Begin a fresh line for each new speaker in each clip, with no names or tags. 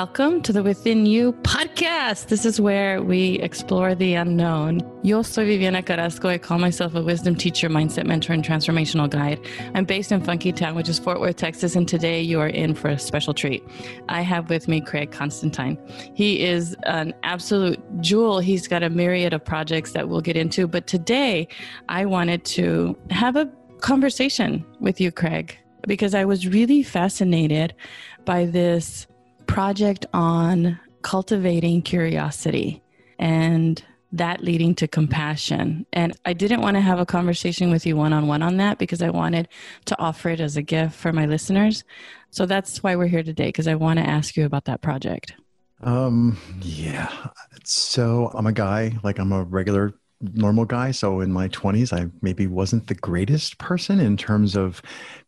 welcome to the Within You podcast. This is where we explore the unknown. Yo soy Viviana Carrasco. I call myself a wisdom teacher, mindset mentor, and transformational guide. I'm based in Funky Town, which is Fort Worth, Texas, and today you are in for a special treat. I have with me Craig Constantine. He is an absolute jewel. He's got a myriad of projects that we'll get into, but today I wanted to have a conversation with you, Craig, because I was really fascinated by this project on cultivating curiosity and that leading to compassion. And I didn't want to have a conversation with you one on one on that because I wanted to offer it as a gift for my listeners. So that's why we're here today because I want to ask you about that project.
Um, yeah. So I'm a guy, like I'm a regular normal guy. So in my 20s, I maybe wasn't the greatest person in terms of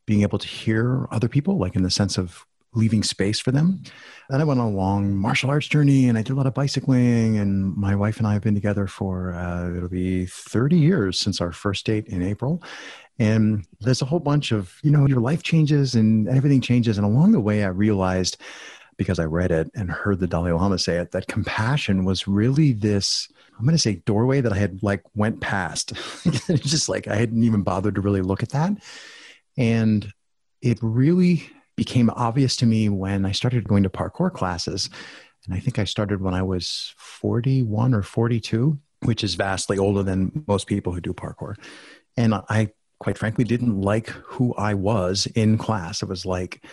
being able to hear other people, like in the sense of leaving space for them. Then I went on a long martial arts journey and I did a lot of bicycling. And my wife and I have been together for, uh, it'll be 30 years since our first date in April. And there's a whole bunch of, you know, your life changes and everything changes. And along the way, I realized because I read it and heard the Dalai Lama say it that compassion was really this I'm going to say doorway that I had like went past. just like I hadn't even bothered to really look at that. And it really became obvious to me when I started going to parkour classes. And I think I started when I was 41 or 42, which is vastly older than most people who do parkour. And I, quite frankly, didn't like who I was in class. It was like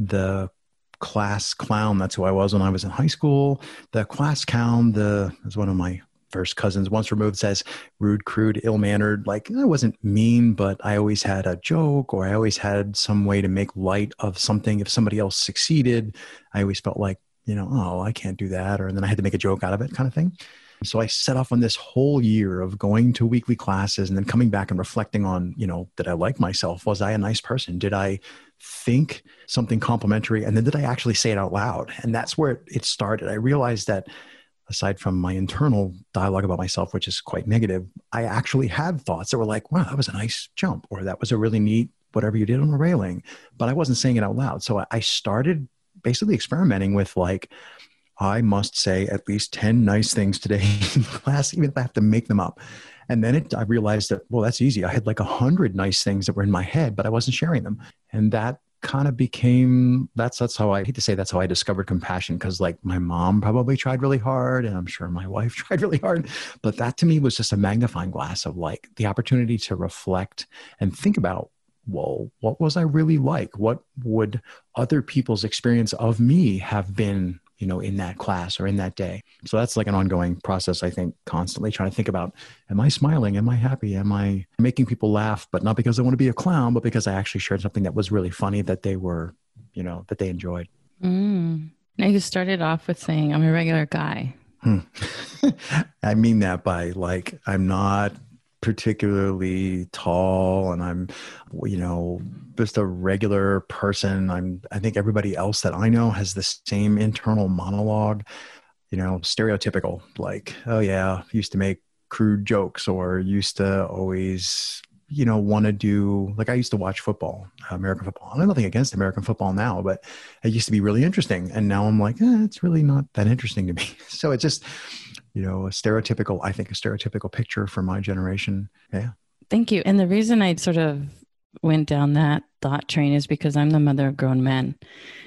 the class clown. That's who I was when I was in high school. The class clown, the, as one of my first cousins. Once removed says rude crude ill-mannered like i wasn't mean but i always had a joke or i always had some way to make light of something if somebody else succeeded. I always felt like you know oh i can't do that or and then i had to make a joke out of it kind of thing. So i set off on this whole year of going to weekly classes and then coming back and reflecting on you know did i like myself? Was i a nice person? Did i think something complimentary? And then did i actually say it out loud? And that's where it started. I realized that aside from my internal dialogue about myself, which is quite negative, I actually had thoughts that were like, wow, that was a nice jump, or that was a really neat whatever you did on the railing. But I wasn't saying it out loud. So I started basically experimenting with like, I must say at least 10 nice things today in class, even if I have to make them up. And then it, I realized that, well, that's easy. I had like a hundred nice things that were in my head, but I wasn't sharing them. And that kind of became that's that's how I, I hate to say that's how I discovered compassion because like my mom probably tried really hard and I'm sure my wife tried really hard but that to me was just a magnifying glass of like the opportunity to reflect and think about well what was I really like? What would other people's experience of me have been you know in that class or in that day. So that's like an ongoing process i think constantly trying to think about am i smiling? Am i happy? Am i making people laugh? But not because i want to be a clown but because i actually shared something that was really funny that they were you know that they enjoyed.
Mm. now you started off with saying i'm a regular guy. Hmm.
i mean that by like i'm not particularly tall and I'm, you know, just a regular person. I'm, I think everybody else that I know has the same internal monologue, you know, stereotypical, like, oh yeah, used to make crude jokes or used to always, you know, want to do, like I used to watch football, American football. I have nothing against American football now, but it used to be really interesting. And now I'm like, eh, it's really not that interesting to me. So it just, you know, a stereotypical, I think a stereotypical picture for my generation. Yeah.
Thank you. And the reason I sort of went down that thought train is because I'm the mother of grown men.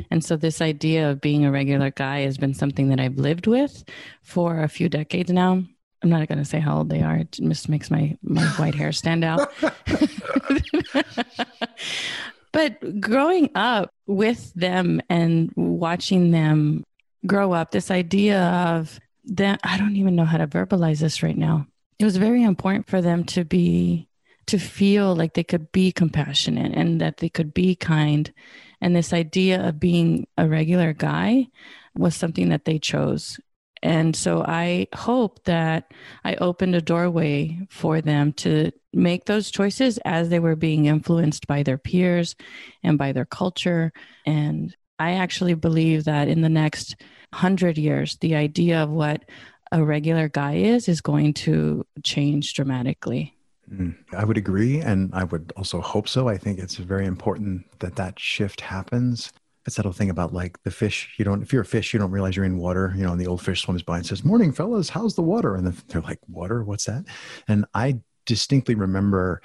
And so this idea of being a regular guy has been something that I've lived with for a few decades now. I'm not going to say how old they are. It just makes my, my white hair stand out. but growing up with them and watching them grow up, this idea of that I don't even know how to verbalize this right now. It was very important for them to be to feel like they could be compassionate and that they could be kind. And this idea of being a regular guy was something that they chose. And so I hope that I opened a doorway for them to make those choices as they were being influenced by their peers and by their culture. And I actually believe that in the next hundred years, the idea of what a regular guy is is going to change dramatically.
Mm, I would agree, and I would also hope so. I think it's very important that that shift happens. it's that whole thing about like the fish. You don't, if you're a fish, you don't realize you're in water. You know, and the old fish swims by and says, "Morning, fellas, how's the water?" And they're like, "Water? What's that?" And I distinctly remember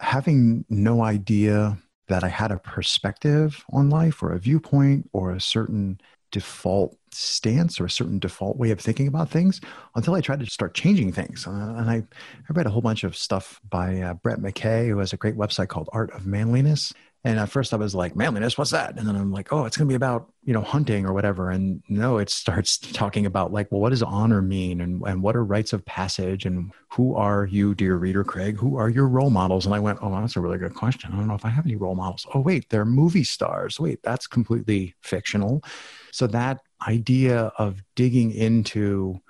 having no idea that I had a perspective on life or a viewpoint or a certain default stance or a certain default way of thinking about things until I tried to start changing things. Uh, and I, I read a whole bunch of stuff by uh, Brett McKay, who has a great website called Art of Manliness. And at first I was like, manliness, what's that? And then I'm like, oh, it's going to be about, you know, hunting or whatever. And no, it starts talking about like, well, what does honor mean? And, and what are rites of passage? And who are you, dear reader Craig? Who are your role models? And I went, oh, that's a really good question. I don't know if I have any role models. Oh, wait, they're movie stars. Wait, that's completely fictional. So that idea of digging into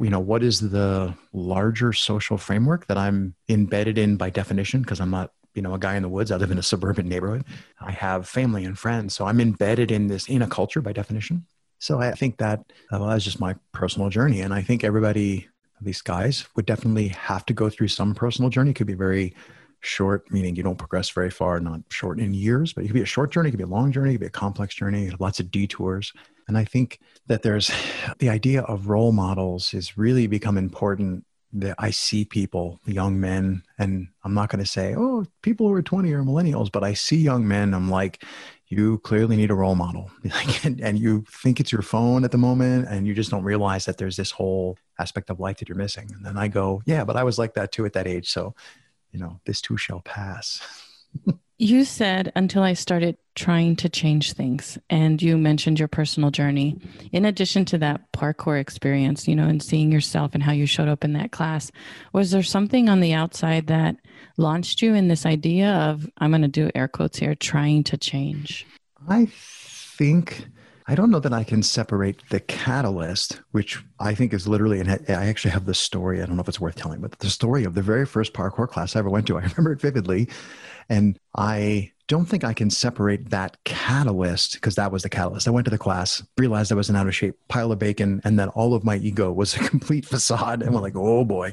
you know what is the larger social framework that i'm embedded in by definition because i'm not you know a guy in the woods. I live in a suburban neighborhood. I have family and friends. So i'm embedded in this in a culture by definition. So i think that well, that's just my personal journey. And i think everybody these guys would definitely have to go through some personal journey. It could be very short meaning you don't progress very far not short in years but it could be a short journey it could be a long journey it could be a complex journey lots of detours and i think that there's the idea of role models is really become important that I see people, young men, and I'm not going to say, oh, people who are 20 are millennials, but I see young men. I'm like, you clearly need a role model. and, and you think it's your phone at the moment, and you just don't realize that there's this whole aspect of life that you're missing. And then I go, yeah, but I was like that too at that age. So, you know, this too shall pass.
You said until I started trying to change things, and you mentioned your personal journey. In addition to that parkour experience, you know, and seeing yourself and how you showed up in that class, was there something on the outside that launched you in this idea of, I'm going to do air quotes here, trying to change?
I think. I don't know that I can separate the catalyst, which I think is literally, and I actually have the story. I don't know if it's worth telling, but the story of the very first parkour class I ever went to, I remember it vividly. And I don't think I can separate that catalyst because that was the catalyst. I went to the class, realized I was an out of shape pile of bacon, and that all of my ego was a complete facade. And we're like, oh boy.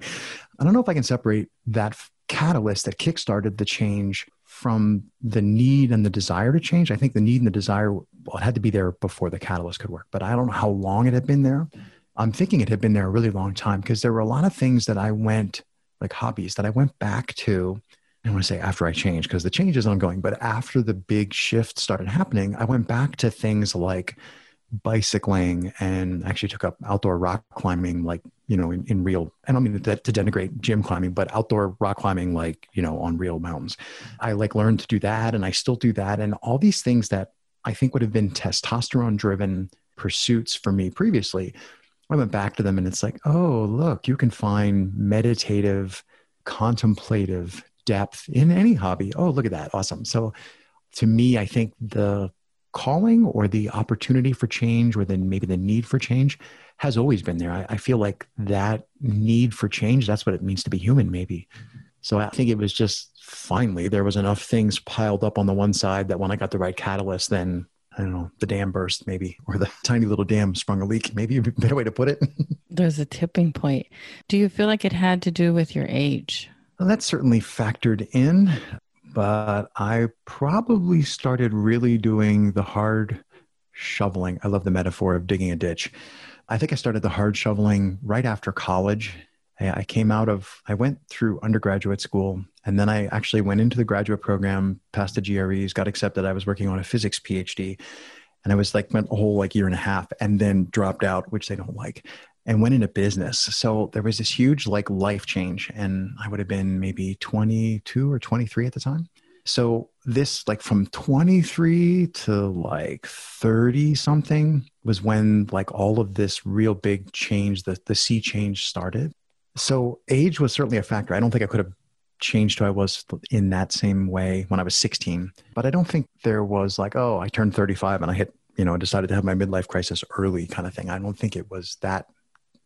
I don't know if I can separate that catalyst that kickstarted the change from the need and the desire to change. I think the need and the desire, well, it had to be there before the catalyst could work, but I don't know how long it had been there. I'm thinking it had been there a really long time because there were a lot of things that I went, like hobbies, that I went back to I want to say after I changed because the change is ongoing, but after the big shift started happening, I went back to things like bicycling and actually took up outdoor rock climbing, like, you know, in, in real, I don't mean to, to denigrate gym climbing, but outdoor rock climbing, like, you know, on real mountains. I like learned to do that and I still do that. And all these things that I think would have been testosterone driven pursuits for me previously, I went back to them and it's like, oh, look, you can find meditative, contemplative depth in any hobby. Oh, look at that. Awesome. So to me, I think the calling or the opportunity for change or then maybe the need for change has always been there. I, I, feel like that need for change, that's what it means to be human, maybe. So I think it was just finally there was enough things piled up on the one side that when I got the right catalyst, then I don't know, the dam burst maybe, or the tiny little dam sprung a leak, maybe a better way to put it.
There's a tipping point. Do you feel like it had to do with your age?
Well, certainly factored in, but I probably started really doing the hard shoveling. I love the metaphor of digging a ditch. I think I started the hard shoveling right after college. I came out of, I went through undergraduate school and then I actually went into the graduate program, passed the GREs, got accepted. I was working on a physics PhD and I was like, went a whole like year and a half and then dropped out, which they don't like and went into business. So there was this huge like life change. And I would have been maybe 22 or 23 at the time. So this like from 23 to like 30 something was when like all of this real big change, the, the sea change started. So age was certainly a factor. I don't think I could have changed who I was in that same way when I was 16. But I don't think there was like, oh, I turned 35 and I hit, you know, decided to have my midlife crisis early kind of thing. I don't think it was that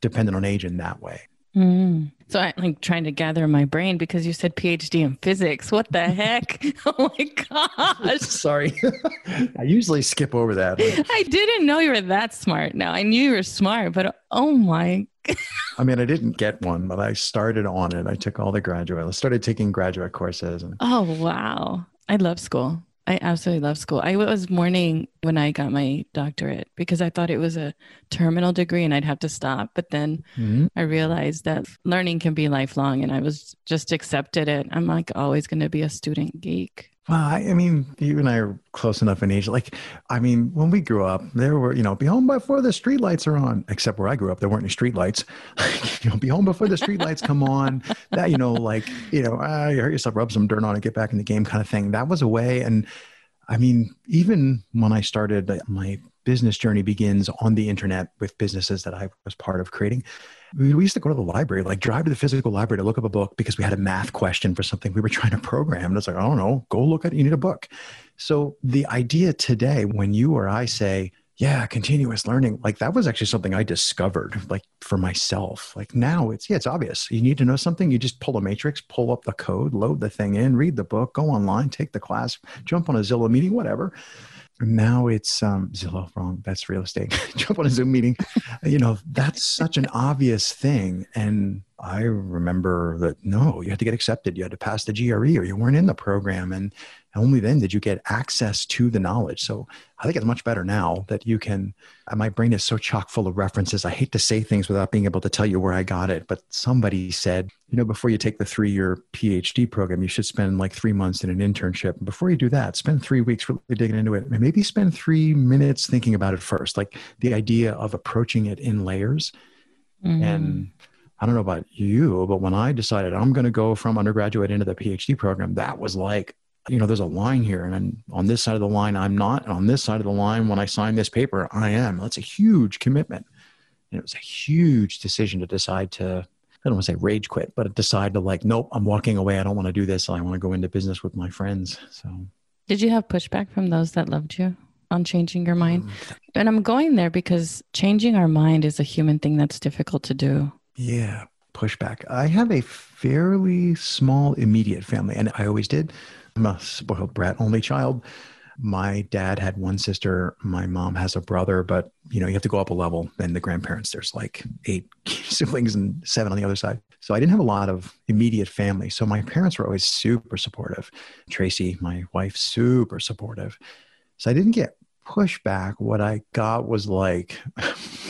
dependent on age in that way.
Mm. So I'm like trying to gather my brain because you said PhD in physics. What the heck? oh my gosh.
Sorry. I usually skip over that.
I didn't know you were that smart. Now I knew you were smart, but oh my.
I mean, I didn't get one, but I started on it. I took all the graduate, I started taking graduate courses. And...
Oh, wow. I love school. I absolutely love school. I was mourning when I got my doctorate because I thought it was a terminal degree and I'd have to stop. But then mm-hmm. I realized that learning can be lifelong and I was just accepted it. I'm like always going to be a student geek.
Well, I, I, mean, you and I are close enough in age. Like, I mean, when we grew up, there were, you know, be home before the street lights are on. Except where I grew up, there weren't any street lights. you know, be home before the street lights come on. That, you know, like, you know, ah, you hurt yourself, rub some dirt on it, get back in the game kind of thing. That was a way. And I mean, even when I started my business journey begins on the internet with businesses that I was part of creating we used to go to the library, like drive to the physical library to look up a book because we had a math question for something we were trying to program. And it's like, I don't know, go look at it. You need a book. So the idea today, when you or I say, yeah, continuous learning, like that was actually something I discovered, like for myself. Like now it's, yeah, it's obvious. You need to know something, you just pull a matrix, pull up the code, load the thing in, read the book, go online, take the class, jump on a Zillow meeting, whatever now it's um, Zillow wrong. That's real estate. Jump on a Zoom meeting. you know, that's such an obvious thing. And I remember that no, you had to get accepted. You had to pass the GRE or you weren't in the program. And only then did you get access to the knowledge. So I think it's much better now that you can. Uh, my brain is so chock full of references. I hate to say things without being able to tell you where I got it, but somebody said, you know, before you take the three year PhD program, you should spend like three months in an internship. Before you do that, spend three weeks really digging into it. And maybe spend three minutes thinking about it first, like the idea of approaching it in layers. Mm-hmm. And I don't know about you, but when I decided I'm going to go from undergraduate into the PhD program, that was like you know, there's a line here, and on this side of the line, I'm not. And on this side of the line, when I sign this paper, I am. That's a huge commitment. And it was a huge decision to decide to, I don't want to say rage quit, but decide to like, nope, I'm walking away. I don't want to do this. I want to go into business with my friends. So,
did you have pushback from those that loved you on changing your mind? Um, and I'm going there because changing our mind is a human thing that's difficult to do.
Yeah, pushback. I have a fairly small immediate family, and I always did. I'm a spoiled brat, only child. My dad had one sister. My mom has a brother, but you know, you have to go up a level. Then the grandparents, there's like eight siblings and seven on the other side. So I didn't have a lot of immediate family. So my parents were always super supportive. Tracy, my wife, super supportive. So I didn't get pushback. What I got was like,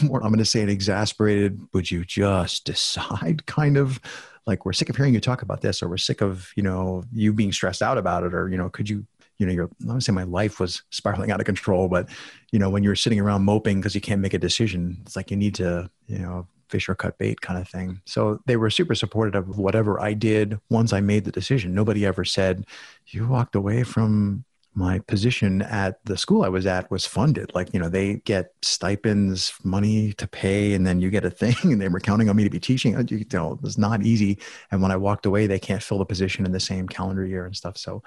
more, I'm going to say an exasperated, would you just decide kind of like we're sick of hearing you talk about this or we're sick of you know you being stressed out about it or you know could you you know you're i don't say my life was spiraling out of control but you know when you're sitting around moping because you can't make a decision it's like you need to you know fish or cut bait kind of thing. So they were super supportive of whatever i did once i made the decision. Nobody ever said you walked away from my position at the school I was at was funded. Like, you know, they get stipends, money to pay, and then you get a thing, and they were counting on me to be teaching. You know, it was not easy. And when I walked away, they can't fill the position in the same calendar year and stuff. So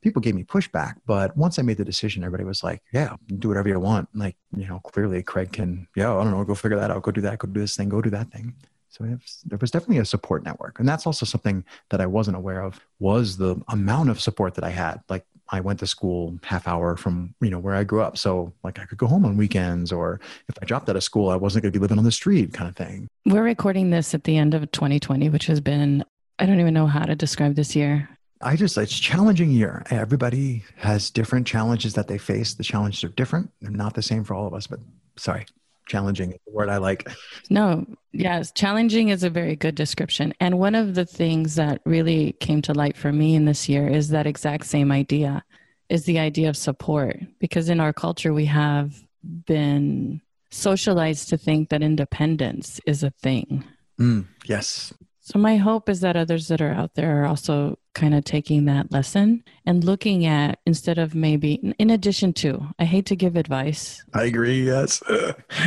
people gave me pushback. But once I made the decision, everybody was like, yeah, do whatever you want. Like, you know, clearly Craig can, yeah, I don't know, go figure that out, go do that, go do this thing, go do that thing. So there was definitely a support network. And that's also something that I wasn't aware of was the amount of support that I had. Like I went to school half hour from you know where I grew up, so like I could go home on weekends, or if I dropped out of school, I wasn't going to be living on the street, kind of thing.
We're recording this at the end of 2020, which has been I don't even know how to describe this year.
I just it's challenging year. Everybody has different challenges that they face. The challenges are different. They're not the same for all of us. But sorry, challenging is the word I like.
No, yes, challenging is a very good description. And one of the things that really came to light for me in this year is that exact same idea is the idea of support because in our culture we have been socialized to think that independence is a thing.
Mm, yes.
So, my hope is that others that are out there are also kind of taking that lesson and looking at instead of maybe, in addition to, I hate to give advice.
I agree, yes.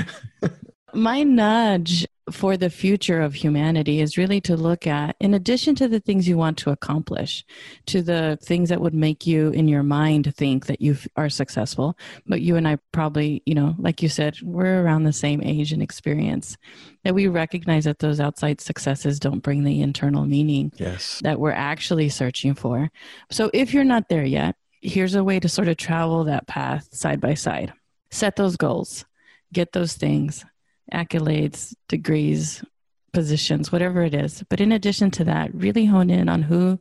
my nudge for the future of humanity is really to look at, in addition to the things you want to accomplish, to the things that would make you in your mind think that you are successful. But you and I probably, you know, like you said, we're around the same age and experience, that we recognize that those outside successes don't bring the internal meaning
yes.
that we're actually searching for. So if you're not there yet, here's a way to sort of travel that path side by side. Set those goals, get those things, accolades, degrees, positions, whatever it is. But in addition to that, really hone in on who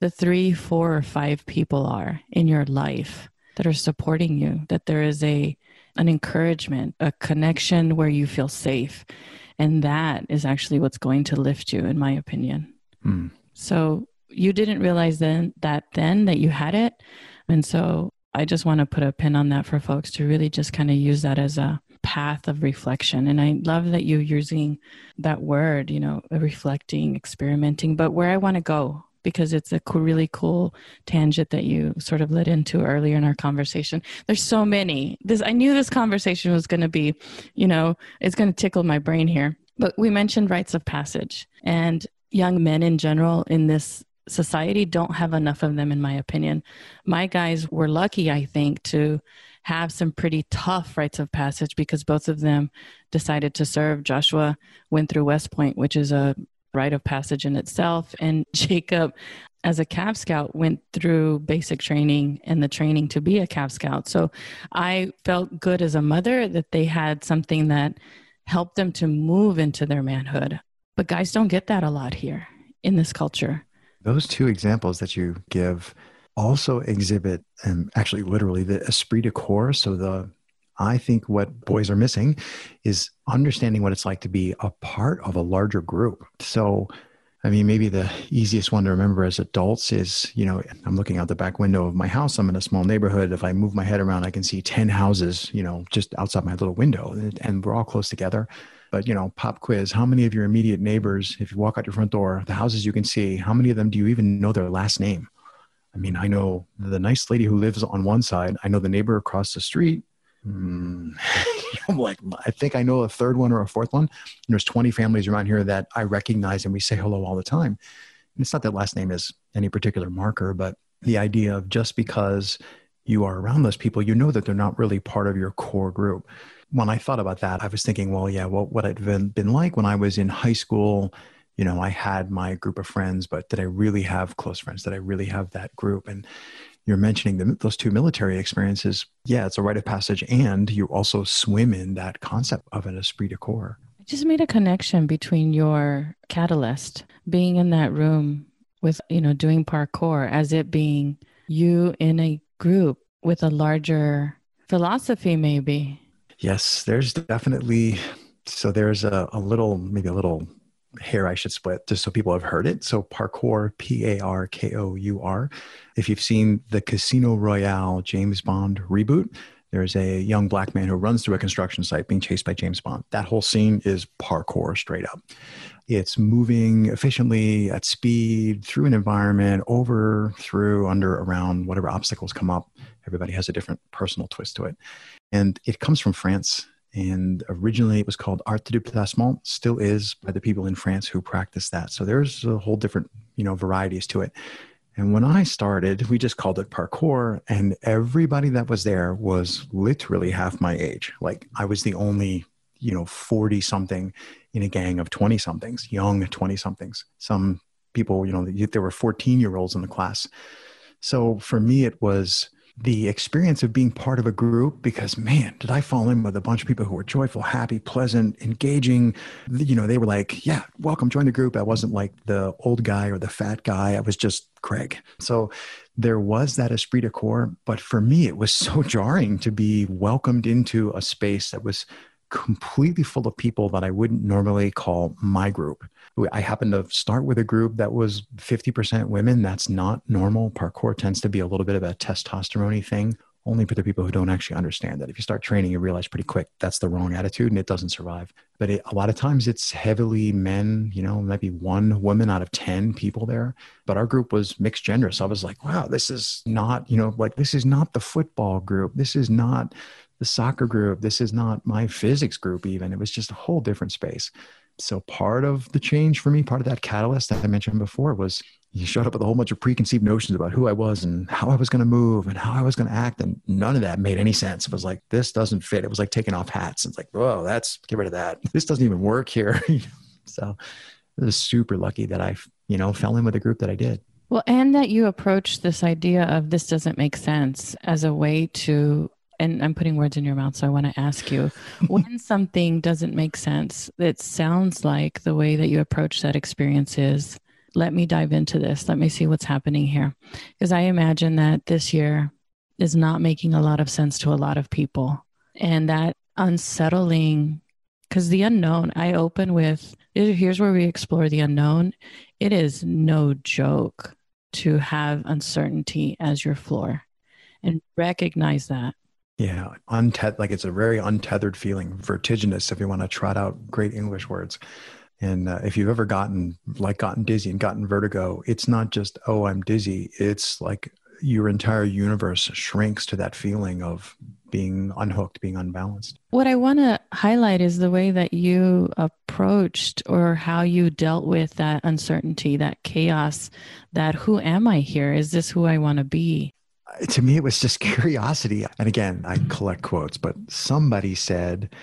the three, four, or five people are in your life that are supporting you, that there is a an encouragement, a connection where you feel safe. And that is actually what's going to lift you, in my opinion. Mm. So you didn't realize then that then that you had it. And so I just want to put a pin on that for folks to really just kind of use that as a path of reflection. And I love that you're using that word, you know, reflecting, experimenting, but where I want to go, because it's a really cool tangent that you sort of led into earlier in our conversation. There's so many. This I knew this conversation was going to be, you know, it's going to tickle my brain here. But we mentioned rites of passage and young men in general in this society don't have enough of them in my opinion. My guys were lucky I think to have some pretty tough rites of passage because both of them decided to serve. Joshua went through West Point, which is a rite of passage in itself, and Jacob, as a Cav Scout, went through basic training and the training to be a Cav Scout. So I felt good as a mother that they had something that helped them to move into their manhood. But guys don't get that a lot here in this culture.
Those two examples that you give also exhibit and actually literally the esprit de corps. So the i think what boys are missing is understanding what it's like to be a part of a larger group. So i mean maybe the easiest one to remember as adults is you know i'm looking out the back window of my house. I'm in a small neighborhood. If i move my head around i can see 10 houses you know just outside my little window and we're all close together. But you know pop quiz how many of your immediate neighbors if you walk out your front door the houses you can see how many of them do you even know their last name I mean, I know the nice lady who lives on one side. I know the neighbor across the street. Mm. I'm like, I think I know a third one or a fourth one. And there's 20 families around here that I recognize and we say hello all the time. And it's not that last name is any particular marker, but the idea of just because you are around those people, you know that they're not really part of your core group. When I thought about that, I was thinking, well, yeah, well, what it been, been like when I was in high school you know, I had my group of friends, but did I really have close friends? Did I really have that group? And you're mentioning the, those two military experiences. Yeah, it's a rite of passage, and you also swim in that concept of an esprit de corps.
I just made a connection between your catalyst being in that room with, you know, doing parkour as it being you in a group with a larger philosophy, maybe.
Yes, there's definitely so there's a, a little maybe a little here I should split just so people have heard it. So parkour, P A R K O U R. If you've seen the Casino Royale James Bond reboot, there's a young black man who runs through a construction site being chased by James Bond. That whole scene is parkour straight up. It's moving efficiently at speed through an environment, over, through, under, around, whatever obstacles come up. Everybody has a different personal twist to it. And it comes from France and originally it was called art du déplacement still is by the people in france who practice that. So there's a whole different you know varieties to it. And when i started we just called it parkour and everybody that was there was literally half my age. Like i was the only you know 40 something in a gang of 20 somethings young 20 somethings some people you know there were 14 year olds in the class. So for me it was the experience of being part of a group because man did i fall in with a bunch of people who were joyful happy pleasant engaging? You know they were like yeah welcome join the group. I wasn't like the old guy or the fat guy. I was just craig. So there was that esprit de corps but for me it was so jarring to be welcomed into a space that was completely full of people that i wouldn't normally call my group I happened to start with a group that was 50% women. That's not normal. Parkour tends to be a little bit of a testosterone thing, only for the people who don't actually understand that. If you start training, you realize pretty quick that's the wrong attitude and it doesn't survive. But it, a lot of times it's heavily men, you know, maybe one woman out of 10 people there. But our group was mixed gender. So I was like, wow, this is not, you know, like this is not the football group. This is not the soccer group. This is not my physics group, even. It was just a whole different space so part of the change for me, part of that catalyst that I mentioned before was you showed up with a whole bunch of preconceived notions about who I was and how I was going to move and how I was going to act. And none of that made any sense. It was like, this doesn't fit. It was like taking off hats. It's like, whoa, that's get rid of that. This doesn't even work here. so I was super lucky that I, you know, fell in with a group that I did.
Well, and that you approached this idea of this doesn't make sense as a way to and I'm putting words in your mouth, so I want to ask you when something doesn't make sense, it sounds like the way that you approach that experience is let me dive into this. Let me see what's happening here. Because I imagine that this year is not making a lot of sense to a lot of people. And that unsettling, because the unknown, I open with here's where we explore the unknown. It is no joke to have uncertainty as your floor and recognize that.
Yeah, untethered, like it's a very untethered feeling, vertiginous, if you want to trot out great English words. And uh, if you've ever gotten like gotten dizzy and gotten vertigo, it's not just, oh, I'm dizzy. It's like your entire universe shrinks to that feeling of being unhooked, being unbalanced.
What I want to highlight is the way that you approached or how you dealt with that uncertainty, that chaos, that who am I here? Is this who I want to be?
To me, it was just curiosity. And again, I collect quotes, but somebody said,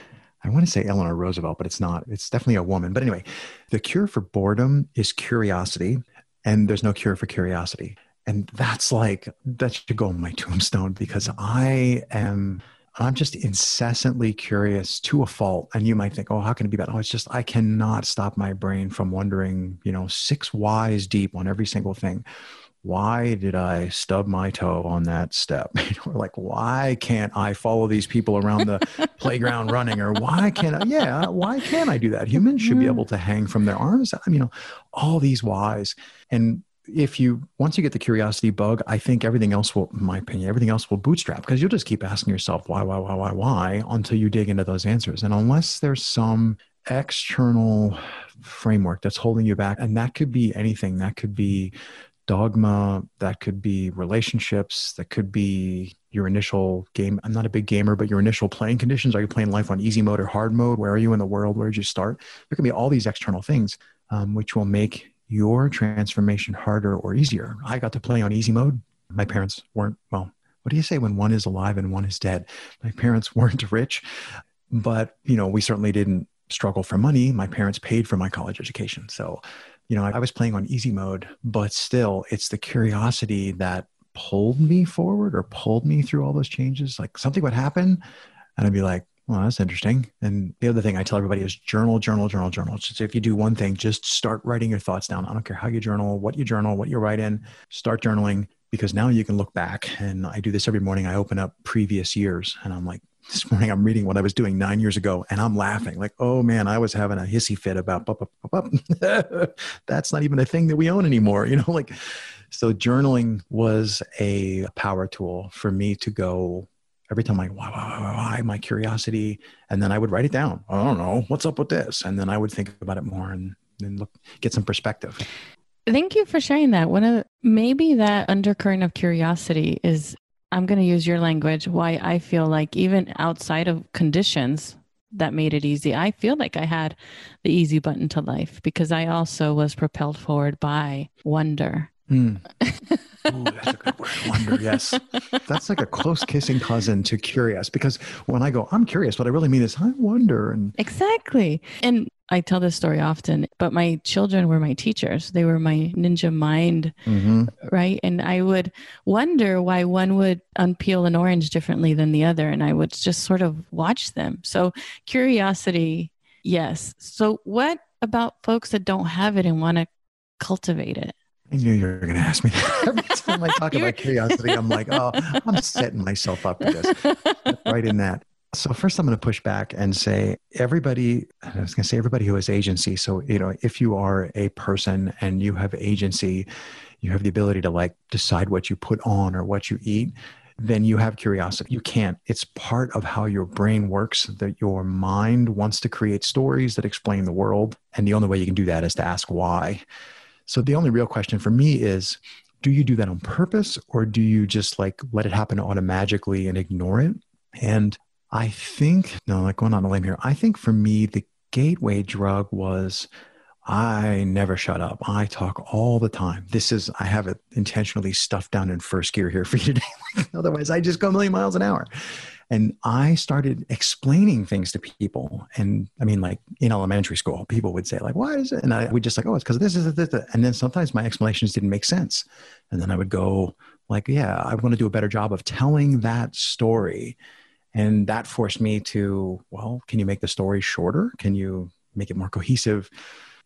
I want to say Eleanor Roosevelt, but it's not. It's definitely a woman. But anyway, the cure for boredom is curiosity, and there's no cure for curiosity. And that's like, that should go on my tombstone because I am, I'm just incessantly curious to a fault. And you might think, oh, how can it be bad? Oh, it's just, I cannot stop my brain from wondering, you know, six whys deep on every single thing why did I stub my toe on that step? or like, why can't I follow these people around the playground running? Or why can't I? Yeah, why can't I do that? Humans should be mm-hmm. able to hang from their arms. I mean, you know, all these whys. And if you once you get the curiosity bug, I think everything else will, in my opinion, everything else will bootstrap because you'll just keep asking yourself why, why, why, why, why until you dig into those answers. And unless there's some external framework that's holding you back, and that could be anything, that could be dogma, that could be relationships, that could be your initial game. I'm not a big gamer, but your initial playing conditions. Are you playing life on easy mode or hard mode? Where are you in the world? Where did you start? There can be all these external things um, which will make your transformation harder or easier. I got to play on easy mode. My parents weren't, well, what do you say when one is alive and one is dead? My parents weren't rich, but, you know, we certainly didn't struggle for money. My parents paid for my college education. So you know, I was playing on easy mode, but still, it's the curiosity that pulled me forward or pulled me through all those changes. Like something would happen, and I'd be like, well, that's interesting. And the other thing I tell everybody is journal, journal, journal, journal. So if you do one thing, just start writing your thoughts down. I don't care how you journal, what you journal, what you write in, start journaling because now you can look back. And I do this every morning. I open up previous years and I'm like, this morning I'm reading what I was doing nine years ago and I'm laughing like, oh man, I was having a hissy fit about, bup, bup, bup, that's not even a thing that we own anymore. You know, like, so journaling was a power tool for me to go every time I, why, why, why, why, my curiosity. And then I would write it down. I don't know, what's up with this? And then I would think about it more and then look, get some perspective.
Thank you for sharing that. One of maybe that undercurrent of curiosity is I'm going to use your language why I feel like even outside of conditions that made it easy, I feel like I had the easy button to life because I also was propelled forward by wonder. Mm.
Ooh, that's a good word. Wonder, yes. That's like a close kissing cousin to curious because when I go, I'm curious, what I really mean is I wonder. And
exactly. And I tell this story often, but my children were my teachers. They were my ninja mind, mm-hmm. right? And I would wonder why one would unpeel an orange differently than the other. And I would just sort of watch them. So, curiosity, yes. So, what about folks that don't have it and want to cultivate it?
I knew you were going to ask me that. Every time I talk about curiosity, I'm like, oh, I'm setting myself up for this. right in that. So first, I'm going to push back and say everybody. I was going to say everybody who has agency. So you know, if you are a person and you have agency, you have the ability to like decide what you put on or what you eat. Then you have curiosity. You can't. It's part of how your brain works. That your mind wants to create stories that explain the world, and the only way you can do that is to ask why. So the only real question for me is do you do that on purpose or do you just like let it happen automatically and ignore it? And I think, no, like going on a limb here, I think for me, the gateway drug was I never shut up. I talk all the time. This is, I have it intentionally stuffed down in first gear here for you today. Otherwise, I just go a million miles an hour. And I started explaining things to people. And I mean, like in elementary school, people would say, like, why is it? And I would just like, oh, it's because this is this, this. And then sometimes my explanations didn't make sense. And then I would go, like, yeah, I want to do a better job of telling that story. And that forced me to, well, can you make the story shorter? Can you make it more cohesive?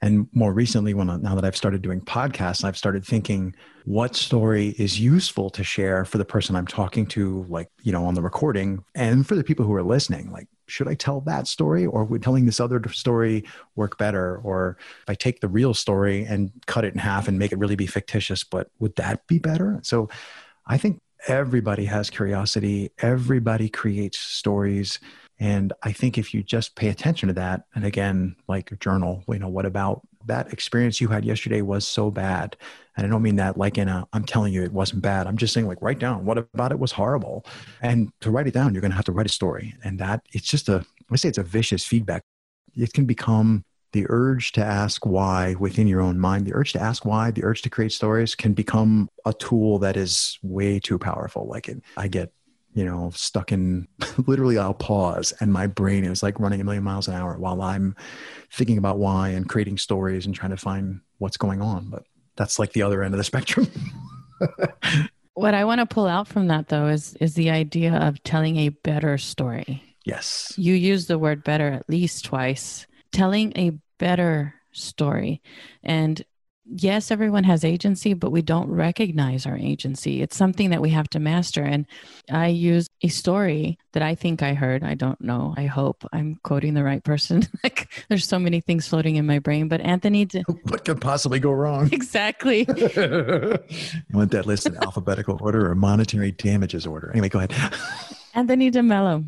And more recently, when now that I've started doing podcasts, I've started thinking what story is useful to share for the person I'm talking to, like, you know, on the recording and for the people who are listening. Like, should I tell that story or would telling this other story work better? Or if I take the real story and cut it in half and make it really be fictitious, but would that be better? So I think everybody has curiosity, everybody creates stories. And I think if you just pay attention to that, and again, like journal, you know, what about that experience you had yesterday was so bad? And I don't mean that like in a, I'm telling you it wasn't bad. I'm just saying, like, write down what about it was horrible. And to write it down, you're going to have to write a story. And that it's just a, I say it's a vicious feedback. It can become the urge to ask why within your own mind, the urge to ask why, the urge to create stories can become a tool that is way too powerful. Like it, I get, you know, stuck in literally, I'll pause and my brain is like running a million miles an hour while I'm thinking about why and creating stories and trying to find what's going on. But that's like the other end of the spectrum.
what I want to pull out from that though is is the idea of telling a better story.
Yes.
You use the word better at least twice telling a better story. And yes, everyone has agency, but we don't recognize our agency. It's something that we have to master. And I use a story that I think I heard. I don't know. I hope I'm quoting the right person. like there's so many things floating in my brain, but Anthony.
D- what could possibly go wrong?
Exactly.
you want that list in alphabetical order or monetary damages order? Anyway, go ahead.
Anthony DeMello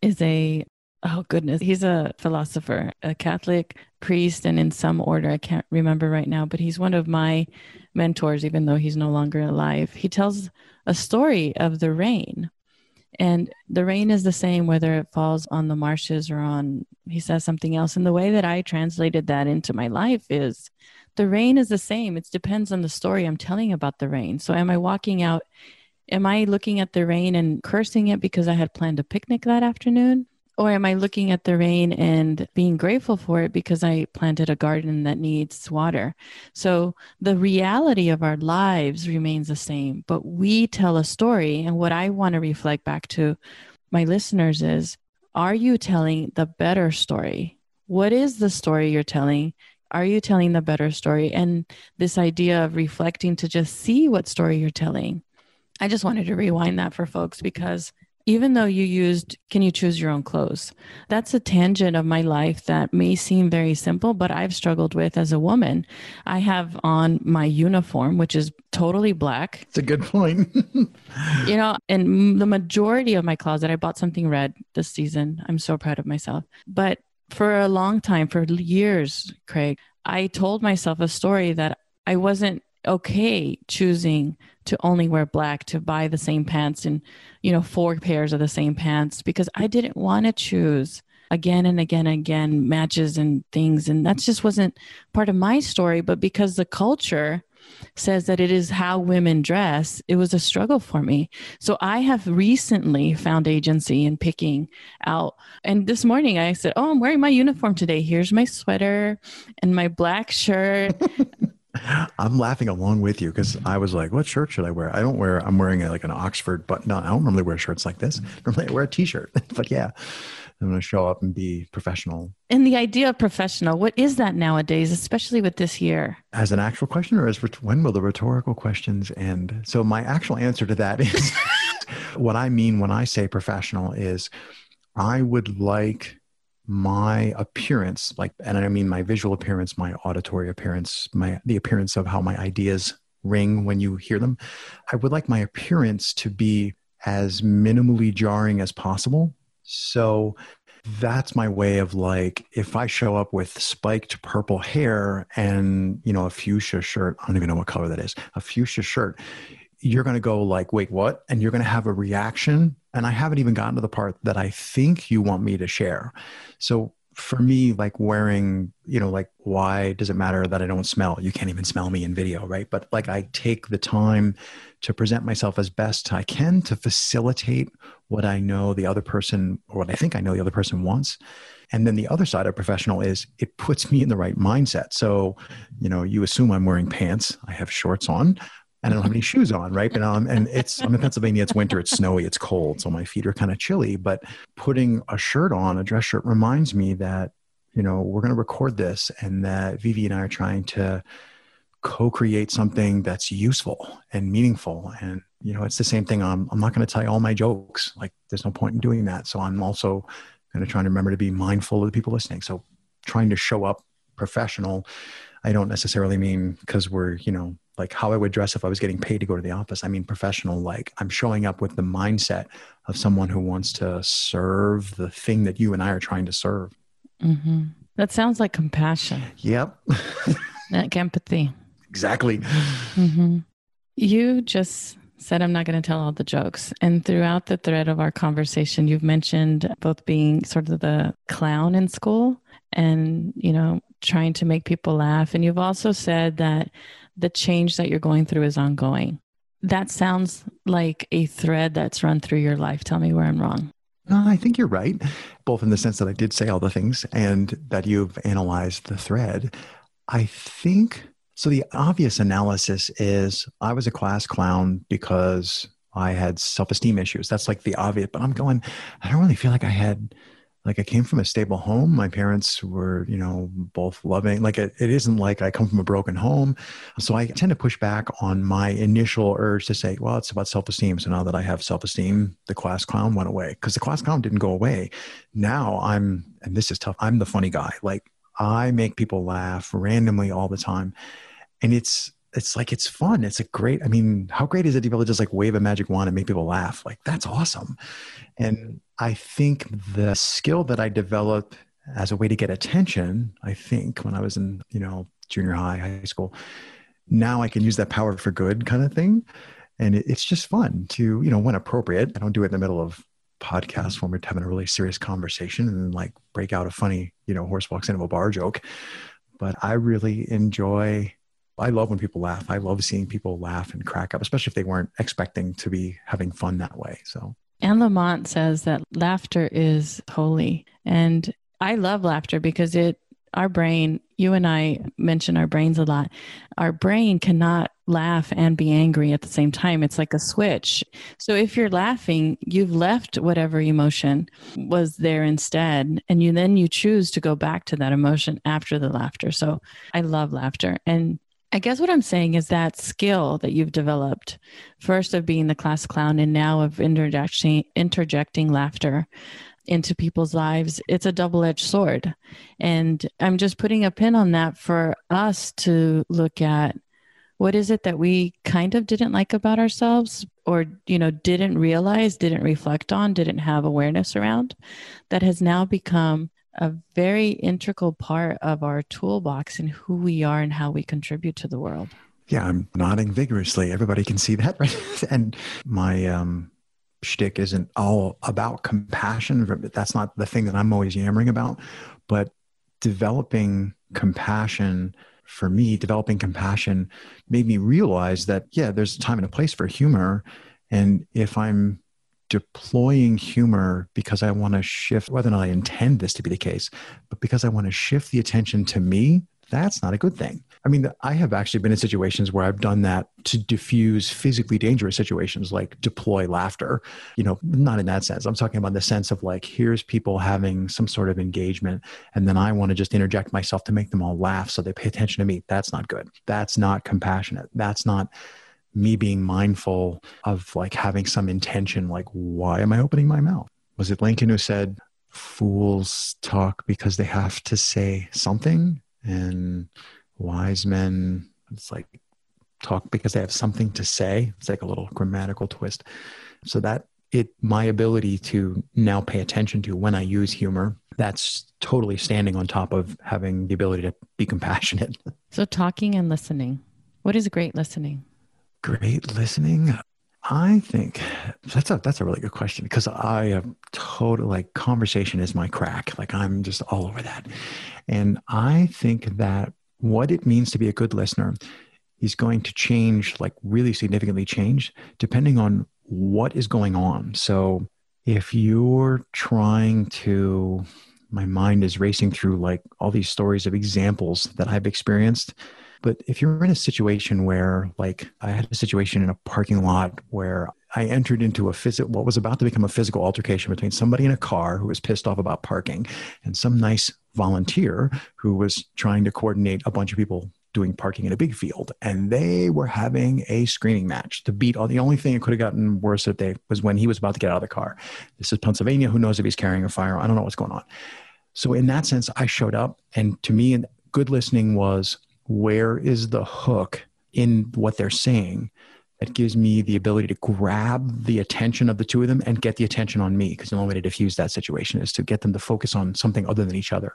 is a oh goodness. He's a philosopher a catholic priest and in some order i can't remember right now but he's one of my mentors even though he's no longer alive. He tells a story of the rain and the rain is the same whether it falls on the marshes or on he says something else. And the way that i translated that into my life is the rain is the same. It depends on the story i'm telling about the rain. So am i walking out am i looking at the rain and cursing it because i had planned a picnic that afternoon or am I looking at the rain and being grateful for it because I planted a garden that needs water? So the reality of our lives remains the same, but we tell a story. And what I want to reflect back to my listeners is are you telling the better story? What is the story you're telling? Are you telling the better story? And this idea of reflecting to just see what story you're telling. I just wanted to rewind that for folks because even though you used can you choose your own clothes? That's a tangent of my life that may seem very simple but i've struggled with as a woman. I have on my uniform which is totally black.
It's a good point.
You know and the majority of my closet i bought something red this season. I'm so proud of myself. But for a long time for years craig i told myself a story that i wasn't okay choosing to only wear black to buy the same pants and you know four pairs of the same pants because i didn't want to choose again and again and again matches and things. And that just wasn't part of my story but because the culture says that it is how women dress it was a struggle for me. So i have recently found agency in picking out. And this morning i said oh i'm wearing my uniform today. Here's my sweater and my black shirt
I'm laughing along with you because I was like, what shirt should I wear? I don't wear, I'm wearing a, like an Oxford button. No, I don't normally wear shirts like this. Mm-hmm. Normally I wear a t shirt. but yeah, I'm going to show up and be professional.
And the idea of professional, what is that nowadays, especially with this year?
As an actual question or as when will the rhetorical questions end? So my actual answer to that is what I mean when I say professional is I would like my appearance like and i mean my visual appearance my auditory appearance my the appearance of how my ideas ring when you hear them. I would like my appearance to be as minimally jarring as possible. So that's my way of like if i show up with spiked purple hair and you know a fuchsia shirt i don't even know what color that is a fuchsia shirt you're going to go like wait what? And you're going to have a reaction and i haven't even gotten to the part that i think you want me to share. So for me like wearing you know like why does it matter that i don't smell? You can't even smell me in video right? But like i take the time to present myself as best i can to facilitate what i know the other person or what i think i know the other person wants. And then the other side of professional is it puts me in the right mindset. So you know you assume i'm wearing pants. I have shorts on and I don't have any shoes on, right? But um, and it's I'm in Pennsylvania. It's winter. It's snowy. It's cold, so my feet are kind of chilly. But putting a shirt on, a dress shirt, reminds me that you know, we're going to record this and that Vivi and I are trying to co-create something that's useful and meaningful. And, you know, it's the same thing. I'm, I'm not going to tell you all my jokes. Like there's no point in doing that. So I'm also going to try to remember to be mindful of the people listening. So trying to show up professional. I don't necessarily mean because we're, you know, like how I would dress if I was getting paid to go to the office. I mean, professional, like I'm showing up with the mindset of someone who wants to serve the thing that you and I are trying to serve.
Mm-hmm. That sounds like compassion.
Yep.
like empathy.
Exactly.
Mm-hmm. You just said I'm not going to tell all the jokes. And throughout the thread of our conversation, you've mentioned both being sort of the clown in school and, you know, trying to make people laugh. And you've also said that the change that you're going through is ongoing. That sounds like a thread that's run through your life. Tell me where I'm wrong.
No, I think you're right, both in the sense that I did say all the things and that you've analyzed the thread. I think so. The obvious analysis is I was a class clown because I had self esteem issues. That's like the obvious, but I'm going, I don't really feel like I had like I came from a stable home. My parents were, you know, both loving. Like it, it isn't like I come from a broken home. So I tend to push back on my initial urge to say, well, it's about self esteem. So now that I have self esteem, the class clown went away because the class clown didn't go away. Now I'm, and this is tough, I'm the funny guy. Like I make people laugh randomly all the time. And it's, it's like it's fun. It's a great. I mean, how great is it to be able to just like wave a magic wand and make people laugh? Like that's awesome. And I think the skill that I developed as a way to get attention, I think when I was in, you know, junior high, high school, now I can use that power for good kind of thing. And it, it's just fun to, you know, when appropriate. I don't do it in the middle of podcasts when we're having a really serious conversation and then like break out a funny, you know, horse walks into a bar joke. But I really enjoy I love when people laugh. I love seeing people laugh and crack up, especially if they weren't expecting to be having fun that way. So
Anne Lamott says that laughter is holy. And I love laughter because it, our brain, you and I mention our brains a lot. Our brain cannot laugh and be angry at the same time. It's like a switch. So if you're laughing, you've left whatever emotion was there instead. And you then you choose to go back to that emotion after the laughter. So I love laughter. And I guess what I'm saying is that skill that you've developed, first of being the class clown and now of interjecting interjecting laughter into people's lives, it's a double-edged sword. And I'm just putting a pin on that for us to look at what is it that we kind of didn't like about ourselves or you know didn't realize, didn't reflect on, didn't have awareness around that has now become a very integral part of our toolbox and who we are and how we contribute to the world.
Yeah, I'm nodding vigorously. Everybody can see that, right? and my um, shtick isn't all about compassion. That's not the thing that I'm always yammering about. But developing compassion for me, developing compassion made me realize that, yeah, there's a time and a place for humor. And if I'm deploying humor because I want to shift, whether or not I intend this to be the case, but because I want to shift the attention to me, that's not a good thing. I mean, I have actually been in situations where I've done that to diffuse physically dangerous situations, like deploy laughter. You know, not in that sense. I'm talking about the sense of like, here's people having some sort of engagement, and then I want to just interject myself to make them all laugh so they pay attention to me. That's not good. That's not compassionate. That's not me being mindful of like having some intention, like, why am I opening my mouth? Was it Lincoln who said, fools talk because they have to say something? And wise men, it's like, talk because they have something to say. It's like a little grammatical twist. So that it, my ability to now pay attention to when I use humor, that's totally standing on top of having the ability to be compassionate.
So, talking and listening. What is great listening?
Great listening? I think that's a that's a really good question because i am total like conversation is my crack. Like i'm just all over that. And i think that what it means to be a good listener is going to change like really significantly change depending on what is going on. So if you're trying to my mind is racing through like all these stories of examples that i've experienced but if you're in a situation where, like, I had a situation in a parking lot where I entered into a physical, what was about to become a physical altercation between somebody in a car who was pissed off about parking and some nice volunteer who was trying to coordinate a bunch of people doing parking in a big field. And they were having a screaming match to beat all the only thing that could have gotten worse that day was when he was about to get out of the car. This is pennsylvania. Who knows if he's carrying a fire i don't know what's going on. So in that sense i showed up and to me good listening was where is the hook in what they're saying that gives me the ability to grab the attention of the two of them and get the attention on me? Because the only way to diffuse that situation is to get them to focus on something other than each other.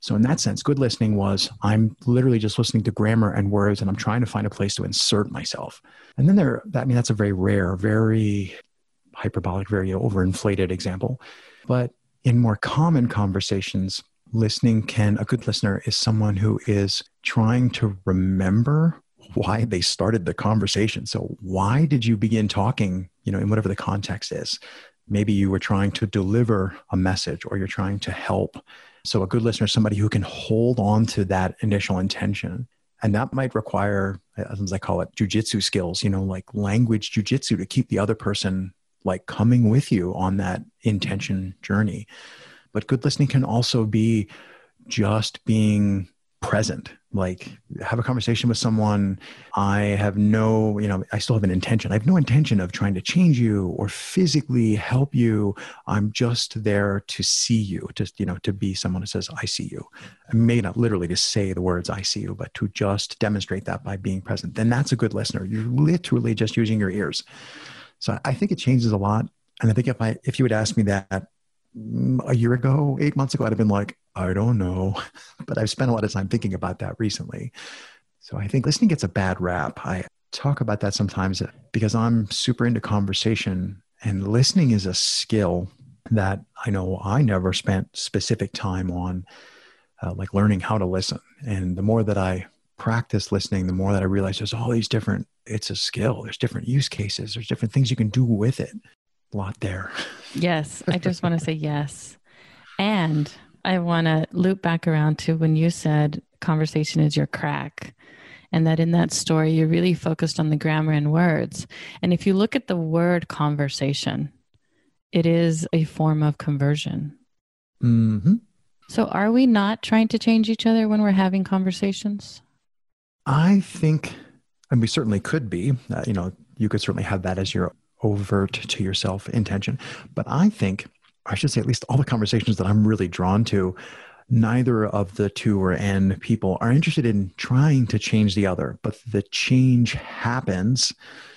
So in that sense good listening was i'm literally just listening to grammar and words and i'm trying to find a place to insert myself. And then there i mean that's a very rare very hyperbolic very overinflated example. But in more common conversations listening can a good listener is someone who is trying to remember why they started the conversation. So, why did you begin talking, you know, in whatever the context is? Maybe you were trying to deliver a message or you're trying to help. So, a good listener is somebody who can hold on to that initial intention. And that might require, as I call it, jujitsu skills, you know, like language jujitsu to keep the other person like coming with you on that intention journey. But good listening can also be just being present. Like have a conversation with someone. I have no you know i still have an intention. I have no intention of trying to change you or physically help you. I'm just there to see you just you know to be someone who says i see you. I may not literally to say the words i see you but to just demonstrate that by being present then that's a good listener. You're literally just using your ears. So i think it changes a lot. And i think if i if you would ask me that a year ago, eight months ago, I'd have been like, I don't know. But I've spent a lot of time thinking about that recently. So I think listening gets a bad rap. I talk about that sometimes because I'm super into conversation, and listening is a skill that I know I never spent specific time on, uh, like learning how to listen. And the more that I practice listening, the more that I realize there's all these different, it's a skill. There's different use cases, there's different things you can do with it lot there.
Yes, I just want to say yes. And I want to loop back around to when you said conversation is your crack. And that in that story, you're really focused on the grammar and words. And if you look at the word conversation, it is a form of conversion.
Mm-hmm.
So, are we not trying to change each other when we're having conversations?
I think, and we certainly could be. Uh, you know, you could certainly have that as your overt to yourself intention. But I think, I should say, at least all the conversations that I'm really drawn to, neither of the two or n people are interested in trying to change the other, but the change happens.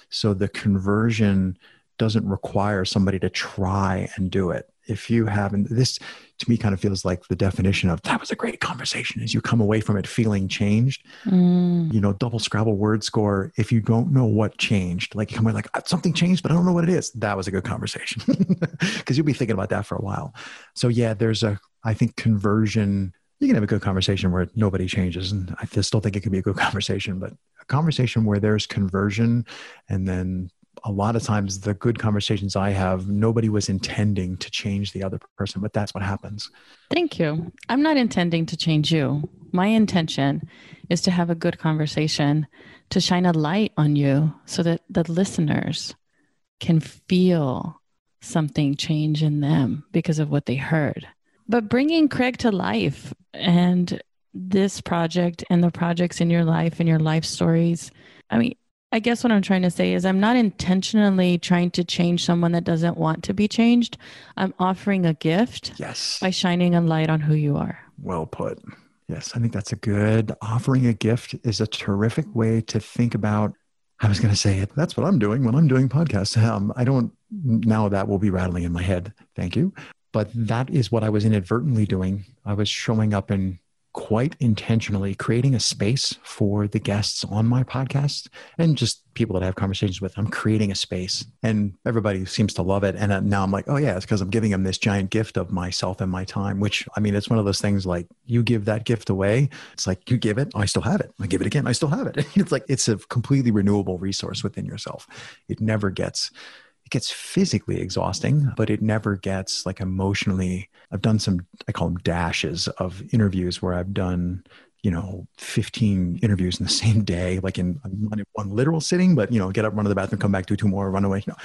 So the conversion doesn't require somebody to try and do it. If you haven't, this to me kind of feels like the definition of that was a great conversation is you come away from it feeling changed. Mm. you know double scrabble word score if you don't know what changed like you come away like uh, something changed but i don't know what it is. That was a good conversation. Because you'll be thinking about that for a while. So yeah there's a i think conversion. You can have a good conversation where nobody changes and i still think it could be a good conversation but a conversation where there's conversion and then a lot of times the good conversations I have, nobody was intending to change the other person, but that's what happens.
Thank you. I'm not intending to change you. My intention is to have a good conversation, to shine a light on you so that the listeners can feel something change in them because of what they heard. But bringing Craig to life and this project and the projects in your life and your life stories, I mean, I guess what I'm trying to say is I'm not intentionally trying to change someone that doesn't want to be changed. I'm offering a gift.
Yes.
By shining a light on who you are.
Well put. Yes, I think that's a good offering a gift is a terrific way to think about I was going to say it. That's what I'm doing when I'm doing podcasts. Um, I don't now that will be rattling in my head. Thank you. But that is what I was inadvertently doing. I was showing up in quite intentionally creating a space for the guests on my podcast and just people that I have conversations with. I'm creating a space and everybody seems to love it. And uh, now I'm like, oh, yeah, it's because I'm giving them this giant gift of myself and my time, which I mean, it's one of those things like you give that gift away. It's like you give it, I still have it. I give it again, I still have it. It's like it's a completely renewable resource within yourself. It never gets gets physically exhausting, but it never gets like emotionally. I've done some, I call them dashes of interviews where I've done, you know, 15 interviews in the same day, like in one literal sitting, but, you know, get up, run to the bathroom, come back, do two more, run away, you know,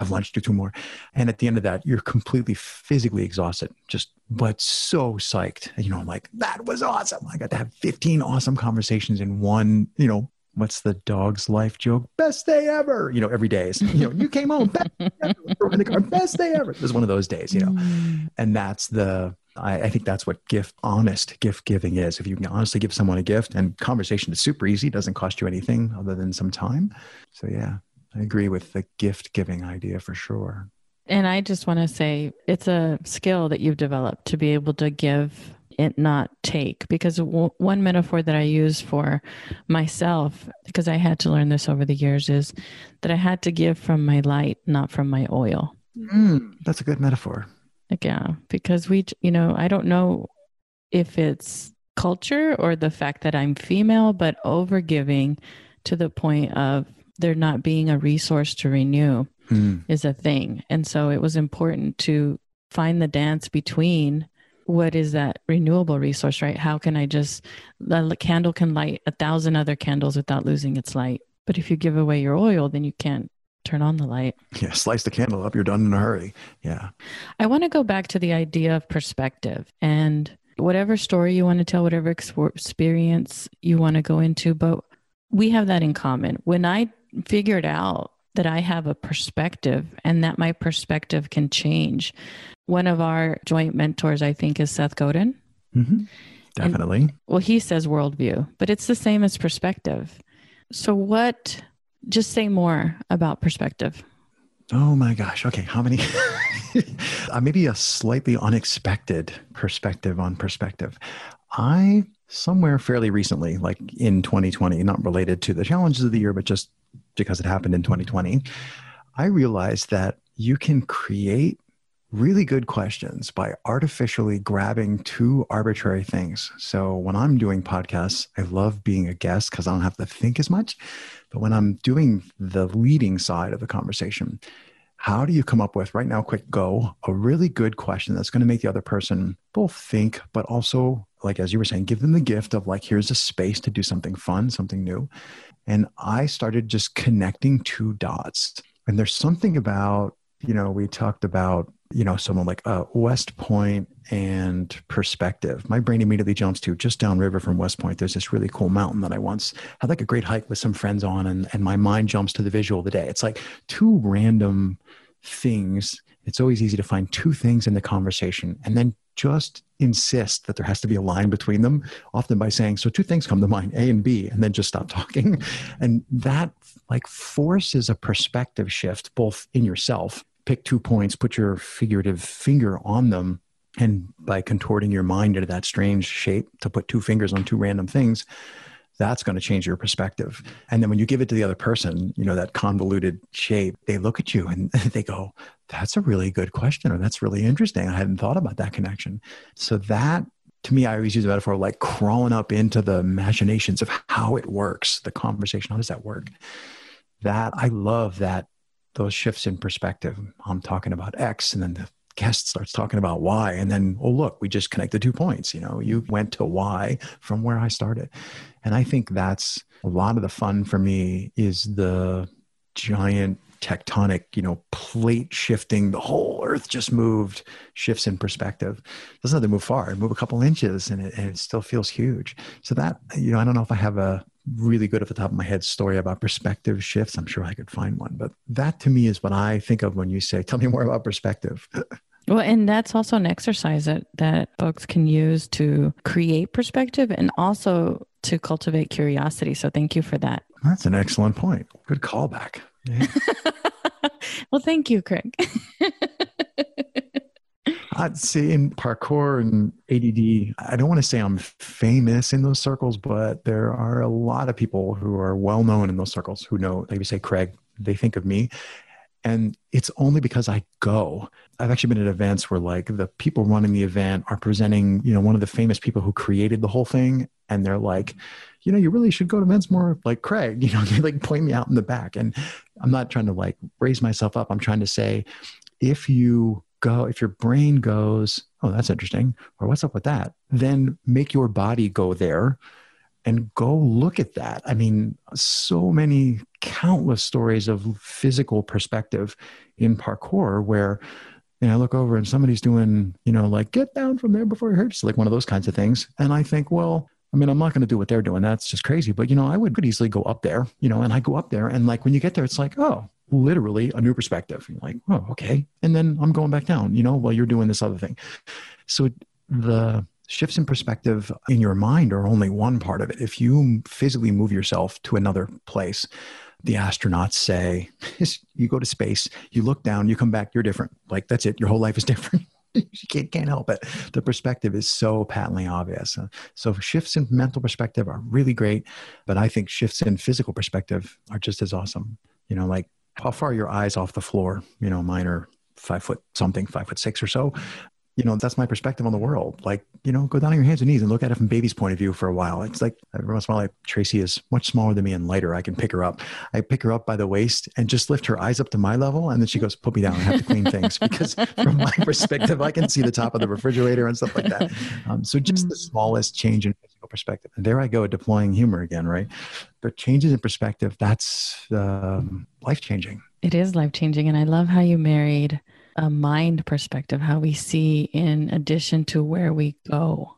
have lunch, do two more. And at the end of that, you're completely physically exhausted, just, but so psyched. You know, I'm like, that was awesome. I got to have 15 awesome conversations in one, you know, what's the dog's life joke? Best day ever. You know, every day is, you know, you came home, best day ever. car, best day ever. It was one of those days, you know. Mm. And that's the, I, I, think that's what gift, honest gift giving is. If you can honestly give someone a gift and conversation is super easy, doesn't cost you anything other than some time. So, yeah, I agree with the gift giving idea for sure.
And I just want to say it's a skill that you've developed to be able to give it not take? Because w- one metaphor that i use for myself because i had to learn this over the years is that i had to give from my light not from my oil.
Mm, that's a good metaphor.
Like, yeah because we you know i don't know if it's culture or the fact that i'm female but over giving to the point of there not being a resource to renew mm. is a thing. And so it was important to find the dance between what is that renewable resource, right? How can I just, the candle can light a thousand other candles without losing its light. But if you give away your oil, then you can't turn on the light.
Yeah, slice the candle up, you're done in a hurry. Yeah.
I want to go back to the idea of perspective and whatever story you want to tell, whatever experience you want to go into, but we have that in common. When I figured out that I have a perspective and that my perspective can change, one of our joint mentors, I think, is Seth Godin.
Mm-hmm. Definitely.
And, well, he says worldview, but it's the same as perspective. So, what, just say more about perspective.
Oh my gosh. Okay. How many? uh, maybe a slightly unexpected perspective on perspective. I, somewhere fairly recently, like in 2020, not related to the challenges of the year, but just because it happened in 2020, I realized that you can create really good questions by artificially grabbing two arbitrary things. So when I'm doing podcasts, I love being a guest because I don't have to think as much. But when I'm doing the leading side of the conversation, how do you come up with right now, quick go, a really good question that's going to make the other person both think, but also, like as you were saying, give them the gift of like, here's a space to do something fun, something new. And I started just connecting two dots. And there's something about, you know, we talked about you know someone like uh, west point and perspective my brain immediately jumps to just downriver from west point there's this really cool mountain that i once had like a great hike with some friends on and, and my mind jumps to the visual of the day it's like two random things it's always easy to find two things in the conversation and then just insist that there has to be a line between them often by saying so two things come to mind a and b and then just stop talking and that like forces a perspective shift both in yourself pick two points, put your figurative finger on them, and by contorting your mind into that strange shape to put two fingers on two random things, that's going to change your perspective. And then when you give it to the other person, you know, that convoluted shape, they look at you and they go, that's a really good question, or that's really interesting. I hadn't thought about that connection. So that to me, I always use a metaphor like crawling up into the imaginations of how it works, the conversation. How does that work? That I love that those shifts in perspective. I'm talking about X, and then the guest starts talking about Y, and then oh look, we just connect the two points. You know, you went to Y from where I started, and I think that's a lot of the fun for me is the giant tectonic, you know, plate shifting. The whole Earth just moved, shifts in perspective. It doesn't have to move far; move a couple inches, and it, and it still feels huge. So that you know, I don't know if I have a really good at the top of my head story about perspective shifts. I'm sure I could find one, but that to me is what I think of when you say, "Tell me more about perspective."
Well, and that's also an exercise that, that folks can use to create perspective and also to cultivate curiosity. So thank you for that.
That's an excellent point. Good callback. Yeah.
well, thank you, Craig.
I'd say in parkour and ADD, I don't want to say I'm famous in those circles, but there are a lot of people who are well known in those circles who know, maybe say Craig, they think of me. And it's only because I go. I've actually been at events where like the people running the event are presenting, you know, one of the famous people who created the whole thing. And they're like, you know, you really should go to events more like Craig, you know, they like point me out in the back. And I'm not trying to like raise myself up. I'm trying to say, if you go, if your brain goes, oh, that's interesting, or what's up with that, then make your body go there and go look at that. I mean, so many countless stories of physical perspective in parkour where you know, I look over and somebody's doing, you know, like get down from there before it hurts, like one of those kinds of things. And I think, well, I mean, I'm not going to do what they're doing. That's just crazy. But, you know, I would easily go up there, you know, and I go up there and like when you get there, it's like, oh, literally a new perspective. You're like, oh, okay. And then I'm going back down, you know, while you're doing this other thing. So the shifts in perspective in your mind are only one part of it. If you physically move yourself to another place, the astronauts say, you go to space, you look down, you come back, you're different. Like that's it. Your whole life is different. you can't, can't help it. The perspective is so patently obvious. Uh, so shifts in mental perspective are really great, but I think shifts in physical perspective are just as awesome. You know, like how far are your eyes off the floor? You know, mine are five foot something, five foot six or so you know, that's my perspective on the world. Like, you know, go down on your hands and knees and look at it from baby's point of view for a while. It's like every once in a while, like, Tracy is much smaller than me and lighter. I can pick her up. I pick her up by the waist and just lift her eyes up to my level. And then she goes, put me down. I have to clean things because from my perspective, I can see the top of the refrigerator and stuff like that. Um, so just the smallest change in physical perspective. And there I go, deploying humor again, right? But changes in perspective, that's um, life changing.
It is life changing. And I love how you married a mind perspective, how we see in addition to where we go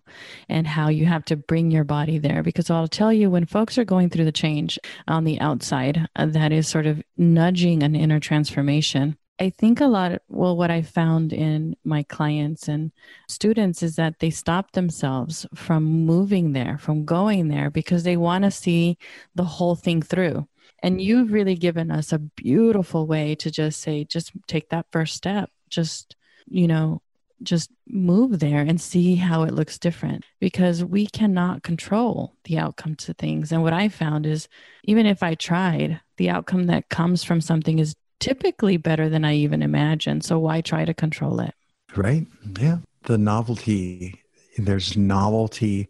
and how you have to bring your body there. Because I'll tell you, when folks are going through the change on the outside, uh, that is sort of nudging an inner transformation. I think a lot, of, well, what I found in my clients and students is that they stop themselves from moving there, from going there, because they want to see the whole thing through. And you've really given us a beautiful way to just say, just take that first step. Just, you know, just move there and see how it looks different because we cannot control the outcome to things. And what I found is even if I tried, the outcome that comes from something is typically better than I even imagined. So why try to control it?
Right. Yeah. The novelty, there's novelty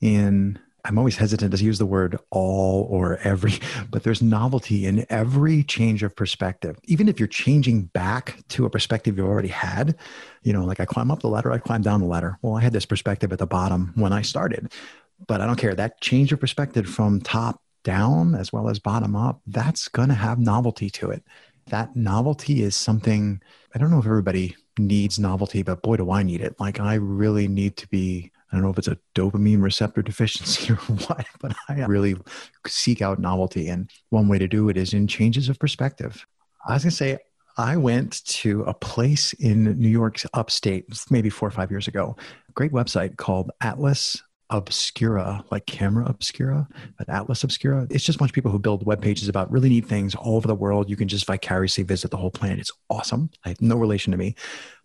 in I'm always hesitant to use the word all or every, but there's novelty in every change of perspective. Even if you're changing back to a perspective you already had, you know, like I climb up the ladder, I climb down the ladder. Well, I had this perspective at the bottom when I started, but I don't care. That change of perspective from top down as well as bottom up, that's going to have novelty to it. That novelty is something, I don't know if everybody needs novelty, but boy, do I need it. Like I really need to be I don't know if it's a dopamine receptor deficiency or what, but I uh, really seek out novelty. And one way to do it is in changes of perspective. I was going to say, I went to a place in New York's upstate, maybe four or five years ago, great website called Atlas Obscura, like Camera Obscura, but Atlas Obscura. It's just a bunch of people who build web pages about really neat things all over the world. You can just vicariously visit the whole planet. It's awesome. I have no relation to me,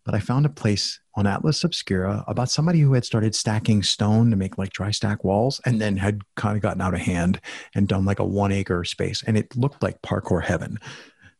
but I found a place on Atlas Obscura about somebody who had started stacking stone to make like dry stack walls and then had kind of gotten out of hand and done like a one acre space. And it looked like parkour heaven.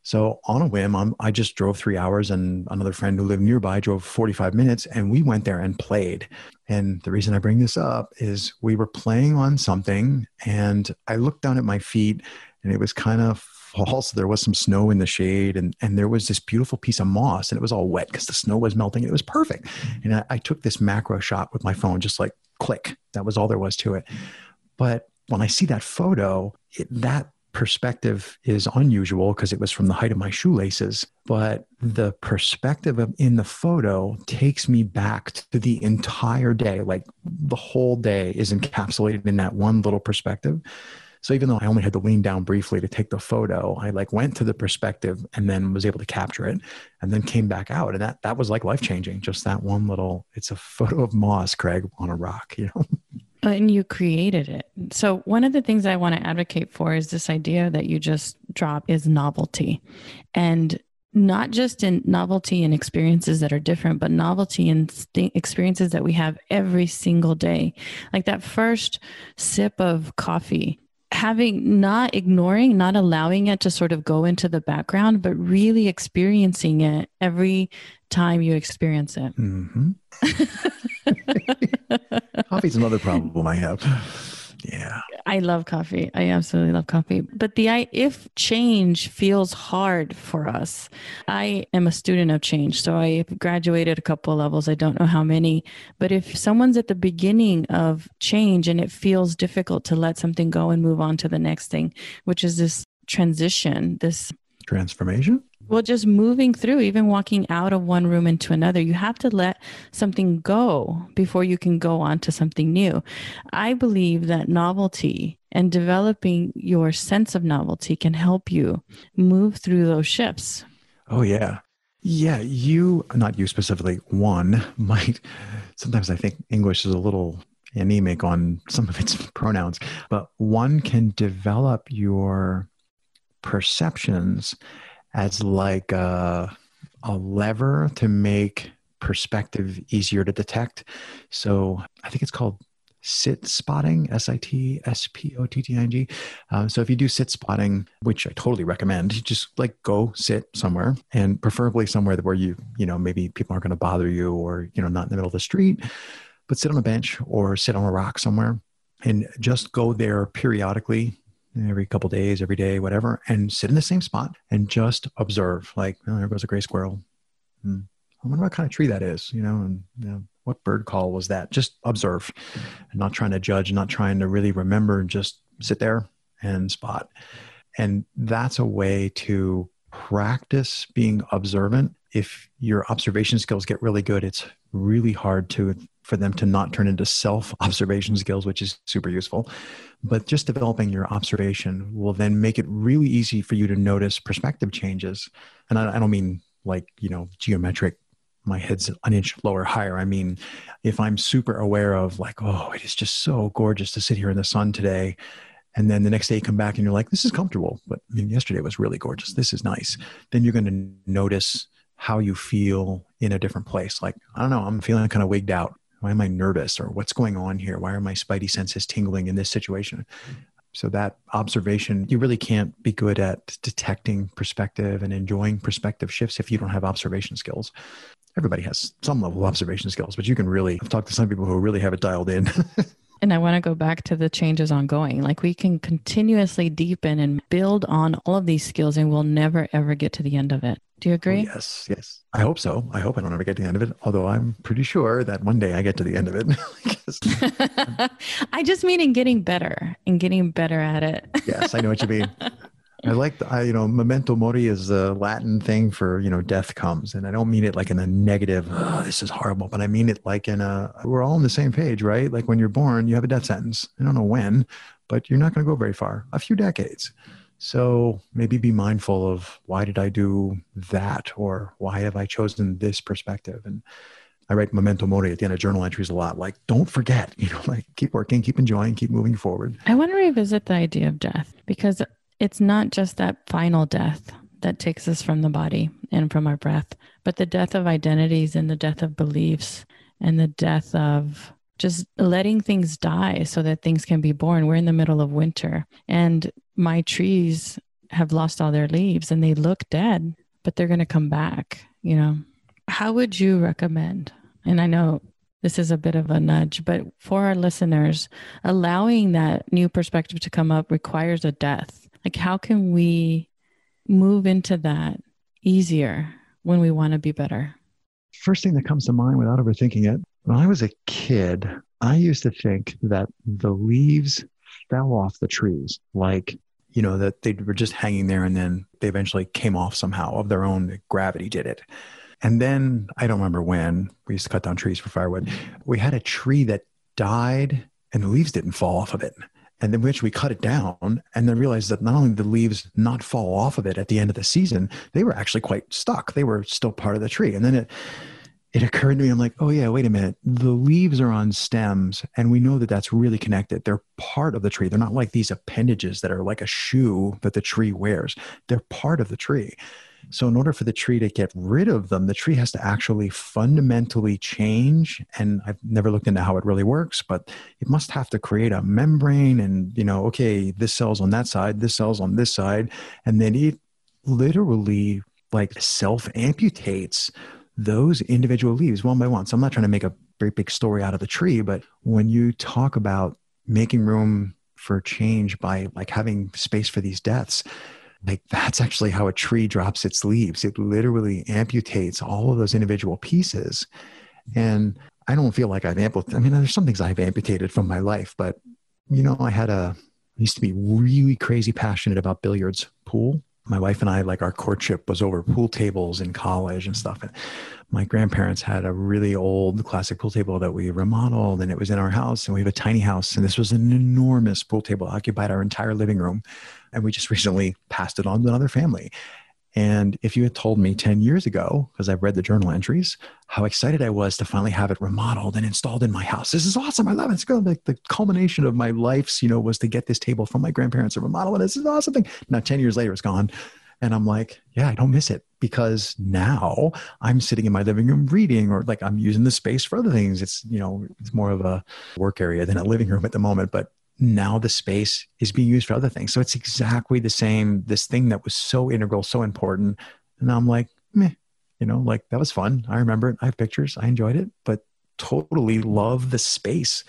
So on a whim, I'm, i just drove three hours and another friend who lived nearby drove 45 minutes and we went there and played. And the reason I bring this up is we were playing on something and I looked down at my feet and it was kind of fall. So there was some snow in the shade, and, and there was this beautiful piece of moss, and it was all wet because the snow was melting. and It was perfect. And I, I took this macro shot with my phone, just like click. That was all there was to it. But when I see that photo, it, that perspective is unusual because it was from the height of my shoelaces. But the perspective of, in the photo takes me back to the entire day. Like the whole day is encapsulated in that one little perspective. So even though I only had to lean down briefly to take the photo, I like went to the perspective and then was able to capture it and then came back out. And that that was like life changing. Just that one little it's a photo of moss, Craig, on a rock, you know.
And you created it. So one of the things I want to advocate for is this idea that you just drop is novelty. And not just in novelty and experiences that are different, but novelty and experiences that we have every single day. Like that first sip of coffee having not ignoring, not allowing it to sort of go into the background, but really experiencing it every time you experience it. Mm-hmm.
Coffee's another problem I have. Yeah.
I love coffee. I absolutely love coffee. But the I if change feels hard for us, I am a student of change. So I graduated a couple of levels. I don't know how many. But if someone's at the beginning of change and it feels difficult to let something go and move on to the next thing, which is this transition, this
transformation
well, just moving through, even walking out of one room into another, you have to let something go before you can go on to something new. I believe that novelty and developing your sense of novelty can help you move through those shifts.
Oh, yeah. Yeah, you, not you specifically, one might, sometimes I think English is a little anemic on some of its pronouns, but one can develop your perceptions as like a, a lever to make perspective easier to detect. So I think it's called sit spotting, S I T S P O T T I N G. Um, so if you do sit spotting, which I totally recommend, just like go sit somewhere and preferably somewhere where you, you know, maybe people aren't going to bother you or, you know, not in the middle of the street, but sit on a bench or sit on a rock somewhere and just go there periodically every couple days, every day, whatever, and sit in the same spot and just observe. Like, oh, there goes a gray squirrel. Hmm. I wonder what kind of tree that is, you know, and you know, what bird call was that? Just observe and not trying to judge, not trying to really remember, just sit there and spot. And that's a way to practice being observant. If your observation skills get really good, it's really hard to for them to not turn into self observation skills, which is super useful. But just developing your observation will then make it really easy for you to notice perspective changes. And I, I don't mean like, you know, geometric, my head's an inch lower, higher. I mean, if I'm super aware of like, oh, it is just so gorgeous to sit here in the sun today. And then the next day you come back and you're like, this is comfortable. But I mean, yesterday was really gorgeous. This is nice. Then you're going to notice how you feel in a different place. Like, I don't know, I'm feeling kind of wigged out why am I nervous or what's going on here? Why are my spidey senses tingling in this situation? So that observation, you really can't be good at detecting perspective and enjoying perspective shifts if you don't have observation skills. Everybody has some level of observation skills, but you can really I've talked to some people who really have it dialed in.
And I want to go back to the changes ongoing. Like we can continuously deepen and build on all of these skills and we'll never ever get to the end of it. Do you agree?
Oh, yes, yes. I hope so. I hope I don't ever get to the end of it. Although I'm pretty sure that one day I get to the end of
it. I just mean in getting better and getting better at it.
yes, I know what you mean. I like, the, I, you know, memento mori is the Latin thing for, you know, death comes. And I don't mean it like in a negative, oh, this is horrible, but I mean it like in a, we're all on the same page, right? Like when you're born, you have a death sentence. I don't know when, but you're not going to go very far, a few decades. So maybe be mindful of why did I do that? Or why have I chosen this perspective? And I write memento mori at the end of journal entries a lot. Like, don't forget, you know, like keep working, keep enjoying, keep moving forward.
I want to revisit the idea of death because it's not just that final death that takes us from the body and from our breath, but the death of identities and the death of beliefs and the death of just letting things die so that things can be born. We're in the middle of winter and my trees have lost all their leaves and they look dead, but they're going to come back, you know. How would you recommend? And I know this is a bit of a nudge, but for our listeners, allowing that new perspective to come up requires a death like, how can we move into that easier when we want to be better?
First thing that comes to mind without overthinking it, when I was a kid, I used to think that the leaves fell off the trees, like, you know, that they were just hanging there and then they eventually came off somehow of their own. Gravity did it. And then I don't remember when we used to cut down trees for firewood. We had a tree that died and the leaves didn't fall off of it and then which we cut it down and then realized that not only the leaves not fall off of it at the end of the season they were actually quite stuck they were still part of the tree and then it it occurred to me i'm like oh yeah wait a minute the leaves are on stems and we know that that's really connected they're part of the tree they're not like these appendages that are like a shoe that the tree wears they're part of the tree so, in order for the tree to get rid of them, the tree has to actually fundamentally change. And I've never looked into how it really works, but it must have to create a membrane and, you know, okay, this cell's on that side, this cell's on this side. And then it literally like self amputates those individual leaves one by one. So, I'm not trying to make a very big story out of the tree, but when you talk about making room for change by like having space for these deaths like that's actually how a tree drops its leaves. It literally amputates all of those individual pieces. And i don't feel like i've amputated i mean there's some things i've amputated from my life but you know i had a I used to be really crazy passionate about billiards pool my wife and I, like our courtship was over pool tables in college and stuff. And my grandparents had a really old classic pool table that we remodeled and it was in our house. And we have a tiny house. And this was an enormous pool table, occupied our entire living room. And we just recently passed it on to another family. And if you had told me 10 years ago, because I've read the journal entries, how excited I was to finally have it remodeled and installed in my house. This is awesome. I love it. It's good. Like the culmination of my life's, you know, was to get this table from my grandparents to remodel. And this is an awesome thing. Now, 10 years later, it's gone. And I'm like, yeah, I don't miss it because now I'm sitting in my living room reading or like I'm using the space for other things. It's, you know, it's more of a work area than a living room at the moment. But now the space is being used for other things. So it's exactly the same, this thing that was so integral, so important. And I'm like, meh, you know, like that was fun. I remember it. I have pictures. I enjoyed it, but totally love the space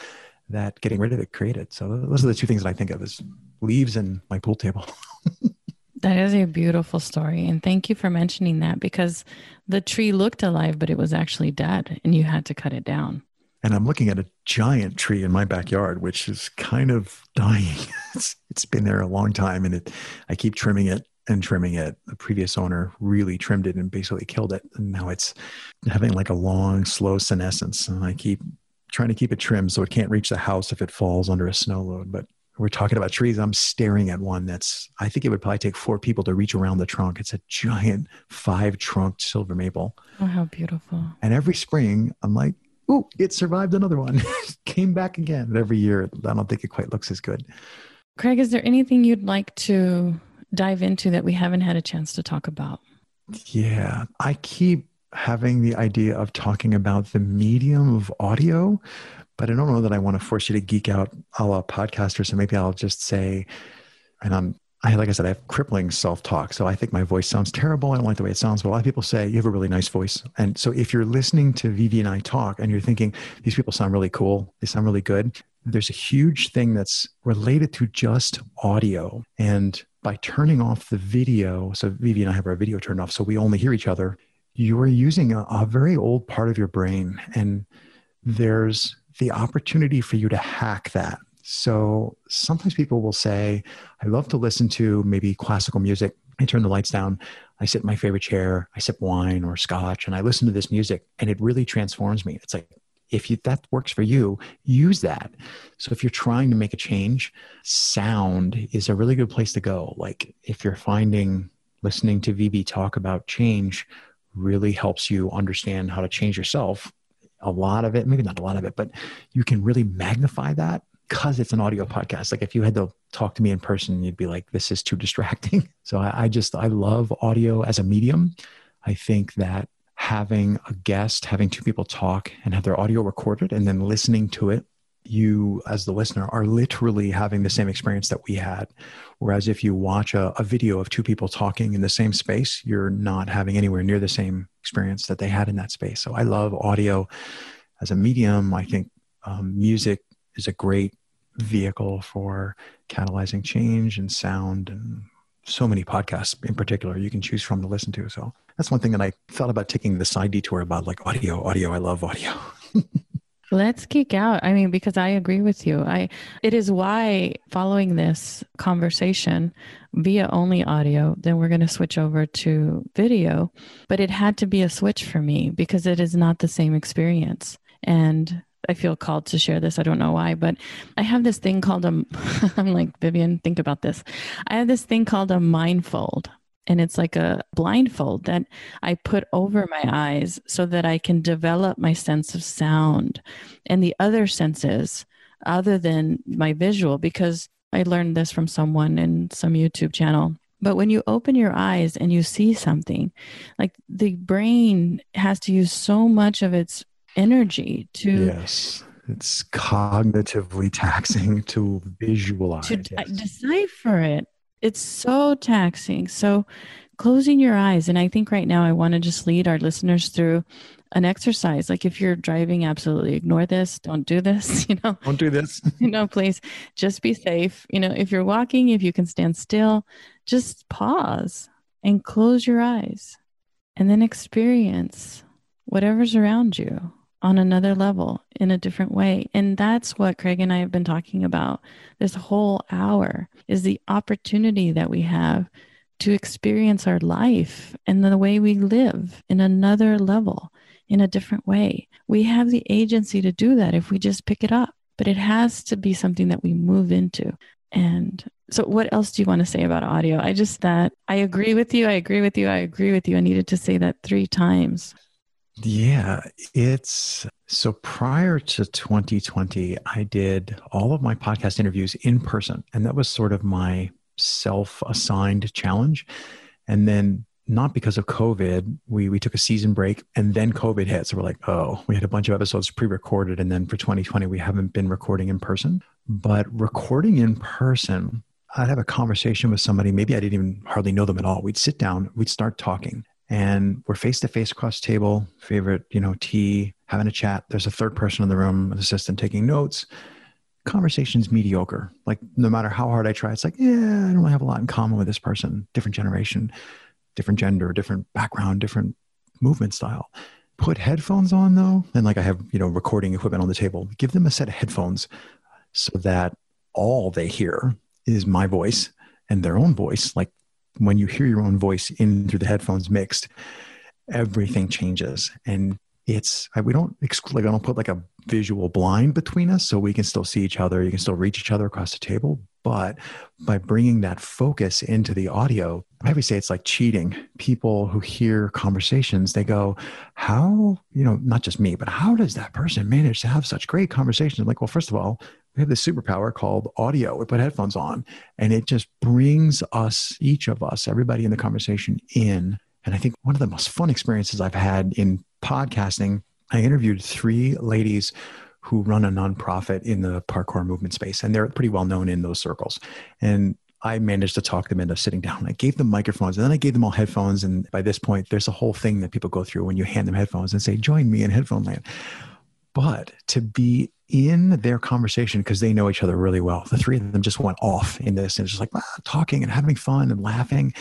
that getting rid of it created. So those are the two things that I think of as leaves and my pool table.
that is a beautiful story. And thank you for mentioning that because the tree looked alive, but it was actually dead and you had to cut it down
and I'm looking at a giant tree in my backyard, which is kind of dying. it's, it's been there a long time, and it I keep trimming it and trimming it. The previous owner really trimmed it and basically killed it, and now it's having like a long, slow senescence. And I keep trying to keep it trimmed so it can't reach the house if it falls under a snow load. But we're talking about trees. I'm staring at one that's I think it would probably take four people to reach around the trunk. It's a giant five trunked silver maple.
Oh, how beautiful!
And every spring, I'm like oh, it survived another one, came back again. And every year, I don't think it quite looks as good.
Craig, is there anything you'd like to dive into that we haven't had a chance to talk about?
Yeah, I keep having the idea of talking about the medium of audio, but I don't know that I want to force you to geek out a la podcaster. So maybe I'll just say, and I'm I, like I said, I have crippling self talk. So I think my voice sounds terrible. I don't like the way it sounds. But a lot of people say you have a really nice voice. And so if you're listening to Vivi and I talk and you're thinking, these people sound really cool, they sound really good, there's a huge thing that's related to just audio. And by turning off the video, so Vivi and I have our video turned off, so we only hear each other, you are using a, a very old part of your brain. And there's the opportunity for you to hack that so sometimes people will say, I love to listen to maybe classical music. I turn the lights down. I sit in my favorite chair. I sip wine or scotch and I listen to this music and it really transforms me. It's like, if you, that works for you, use that. So if you're trying to make a change, sound is a really good place to go. Like if you're finding listening to Vivi talk about change really helps you understand how to change yourself, a lot of it, maybe not a lot of it, but you can really magnify that because it's an audio podcast. Like if you had to talk to me in person, you'd be like, this is too distracting. So I, I just, I love audio as a medium. I think that having a guest, having two people talk and have their audio recorded and then listening to it, you as the listener are literally having the same experience that we had. Whereas if you watch a, a video of two people talking in the same space, you're not having anywhere near the same experience that they had in that space. So I love audio as a medium. I think um, music is a great vehicle for catalyzing change and sound and so many podcasts in particular you can choose from to listen to. So that's one thing that I thought about taking the side detour about like audio, audio. I love audio.
Let's geek out. I mean, because I agree with you. I it is why following this conversation via only audio, then we're going to switch over to video. But it had to be a switch for me because it is not the same experience. And I feel called to share this. I don't know why, but I have this thing called a, I'm like, Vivian, think about this. I have this thing called a mindfold. And it's like a blindfold that I put over my eyes so that I can develop my sense of sound and the other senses other than my visual, because I learned this from someone in some YouTube channel. But when you open your eyes and you see something, like the brain has to use so much of its energy to
yes it's cognitively taxing to visualize
to yes. decipher it it's so taxing so closing your eyes. And I think right now I want to just lead our listeners through an exercise. Like if you're driving, absolutely ignore this. Don't do this. You know,
don't do this.
you know, please just be safe. You know, if you're walking, if you can stand still, just pause and close your eyes and then experience whatever's around you on another level in a different way. And that's what Craig and I have been talking about this whole hour is the opportunity that we have to experience our life and the way we live in another level, in a different way. We have the agency to do that if we just pick it up, but it has to be something that we move into. And so, what else do you want to say about audio? I just that I agree with you. I agree with you. I agree with you. I needed to say that three times.
Yeah, it's so prior to 2020, I did all of my podcast interviews in person, and that was sort of my self assigned challenge. And then, not because of COVID, we, we took a season break and then COVID hit. So we're like, oh, we had a bunch of episodes pre recorded. And then for 2020, we haven't been recording in person. But recording in person, I'd have a conversation with somebody. Maybe I didn't even hardly know them at all. We'd sit down, we'd start talking, and we're face to face across the table, favorite, you know, tea, having a chat. There's a third person in the room, an assistant taking notes conversation's mediocre. Like no matter how hard I try, it's like, yeah, I don't really have a lot in common with this person, different generation, different gender, different background, different movement style. Put headphones on though, and like I have, you know, recording equipment on the table. Give them a set of headphones so that all they hear is my voice and their own voice. Like when you hear your own voice in through the headphones mixed, everything changes. And it's we don't exclude, like I don't put like a visual blind between us so we can still see each other you can still reach each other across the table. But by bringing that focus into the audio i always say it's like cheating. People who hear conversations they go how you know not just me but how does that person manage to have such great conversations? Like well first of all we have this superpower called audio we put headphones on and it just brings us each of us everybody in the conversation in and i think one of the most fun experiences i've had in podcasting I interviewed three ladies who run a nonprofit in the parkour movement space, and they're pretty well known in those circles. And I managed to talk them into sitting down. I gave them microphones and then I gave them all headphones. And by this point, there's a whole thing that people go through when you hand them headphones and say, join me in headphone land. But to be in their conversation, because they know each other really well, the three of them just went off in this and just like ah, talking and having fun and laughing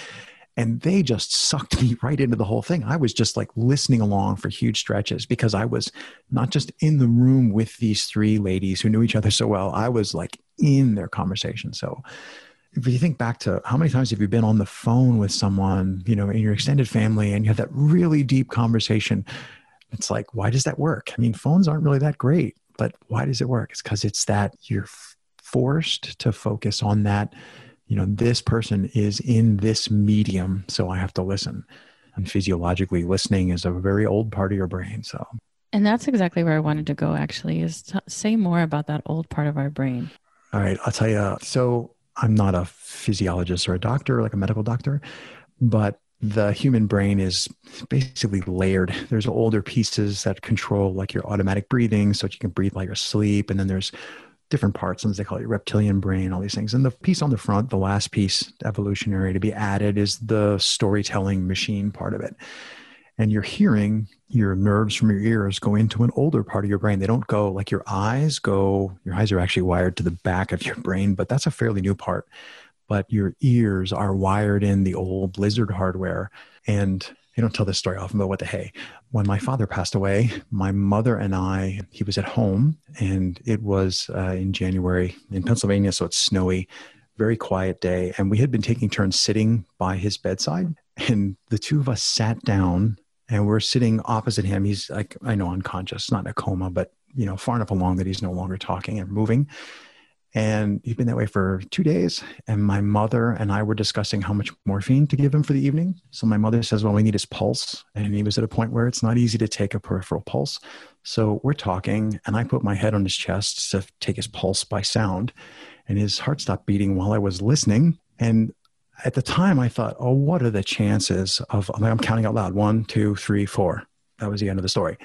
and they just sucked me right into the whole thing. I was just like listening along for huge stretches because I was not just in the room with these three ladies who knew each other so well, I was like in their conversation. So if you think back to how many times have you been on the phone with someone, you know, in your extended family and you have that really deep conversation, it's like, why does that work? I mean, phones aren't really that great, but why does it work? It's because it's that you're forced to focus on that you know, this person is in this medium, so I have to listen. And physiologically, listening is a very old part of your brain. So,
and that's exactly where I wanted to go. Actually, is to say more about that old part of our brain.
All right, I'll tell you. So, I'm not a physiologist or a doctor, like a medical doctor, but the human brain is basically layered. There's older pieces that control like your automatic breathing so that you can breathe while you're asleep. And then there's different parts, and they call it reptilian brain, all these things. And the piece on the front, the last piece, evolutionary to be added, is the storytelling machine part of it. And your hearing, your nerves from your ears go into an older part of your brain. They don't go like your eyes go, your eyes are actually wired to the back of your brain, but that's a fairly new part. But your ears are wired in the old lizard hardware. And I don't tell this story often, but what the hey. When my father passed away, my mother and I, he was at home, and it was uh, in January in Pennsylvania, so it's snowy, very quiet day. And we had been taking turns sitting by his bedside. And the two of us sat down and we're sitting opposite him. He's like, I know, unconscious, not in a coma, but you know, far enough along that he's no longer talking and moving. And he'd been that way for two days. And my mother and I were discussing how much morphine to give him for the evening. So my mother says, Well, we need his pulse. And he was at a point where it's not easy to take a peripheral pulse. So we're talking, and I put my head on his chest to take his pulse by sound. And his heart stopped beating while I was listening. And at the time, I thought, Oh, what are the chances of, I'm counting out loud one, two, three, four. That was the end of the story.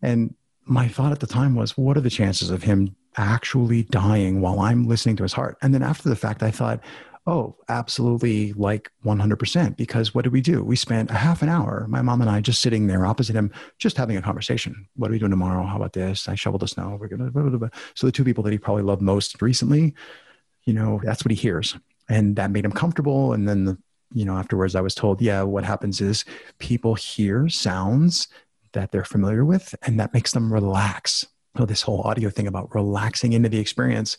And my thought at the time was, What are the chances of him actually dying while I'm listening to his heart. And then after the fact, I thought, Oh, absolutely, like 100%. Because what did we do? We spent a half an hour, my mom and I, just sitting there opposite him, just having a conversation. What are we doing tomorrow? How about this? I shoveled the snow. We're going to. So the two people that he probably loved most recently, you know, that's what he hears. And that made him comfortable. And then, the, you know, afterwards, I was told, yeah, what happens is people hear sounds that they're familiar with, and that makes them relax. So, this whole audio thing about relaxing into the experience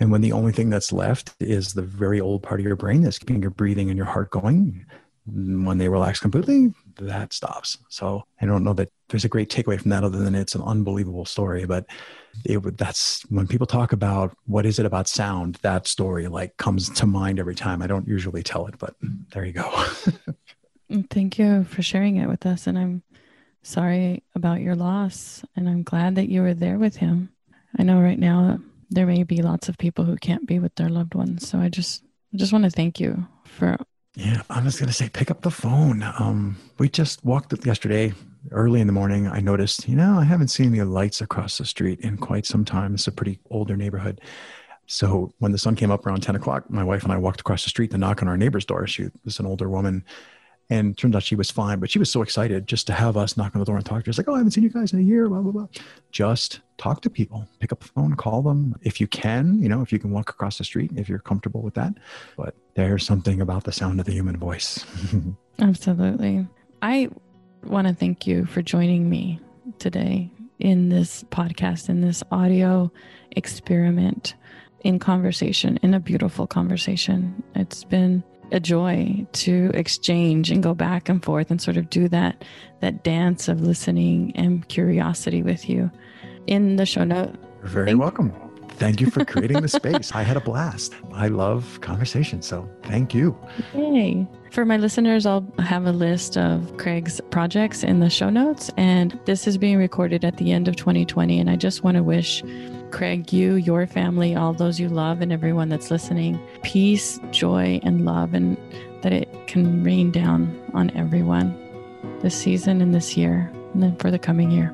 and when the only thing that's left is the very old part of your brain that's keeping your breathing and your heart going, when they relax completely, that stops. So I don't know that there's a great takeaway from that other than it's an unbelievable story. But it, that's when people talk about what is it about sound, that story like comes to mind every time. I don't usually tell it, but there you go.
Thank you for sharing it with us. And I'm sorry about your loss. And I'm glad that you were there with him. I know right now there may be lots of people who can't be with their loved ones. So I just I just want to thank you for
yeah, I was gonna say pick up the phone. Um, we just walked yesterday early in the morning. I noticed, you know, I haven't seen the lights across the street in quite some time. It's a pretty older neighborhood. So when the sun came up around 10 o'clock, my wife and I walked across the street to knock on our neighbor's door. She was an older woman and turned out she was fine, but she was so excited just to have us knock on the door and talk to her. It's like, oh, I haven't seen you guys in a year, blah, blah, blah. Just talk to people, pick up the phone, call them. If you can, you know, if you can walk across the street, if you're comfortable with that. But there's something about the sound of the human voice.
Absolutely. I want to thank you for joining me today in this podcast, in this audio experiment in conversation, in a beautiful conversation. It's been a joy to exchange and go back and forth and sort of do that that dance of listening and curiosity with you. In the show note
You're very thank welcome. Thank you for creating the space. I had a blast. I love conversation so thank you.
Yay. For my listeners i'll have a list of craig's projects in the show notes and this is being recorded at the end of 2020 and i just want to wish Craig, you, your family, all those you love, and everyone that's listening, peace, joy, and love, and that it can rain down on everyone this season and this year, and then for the coming year.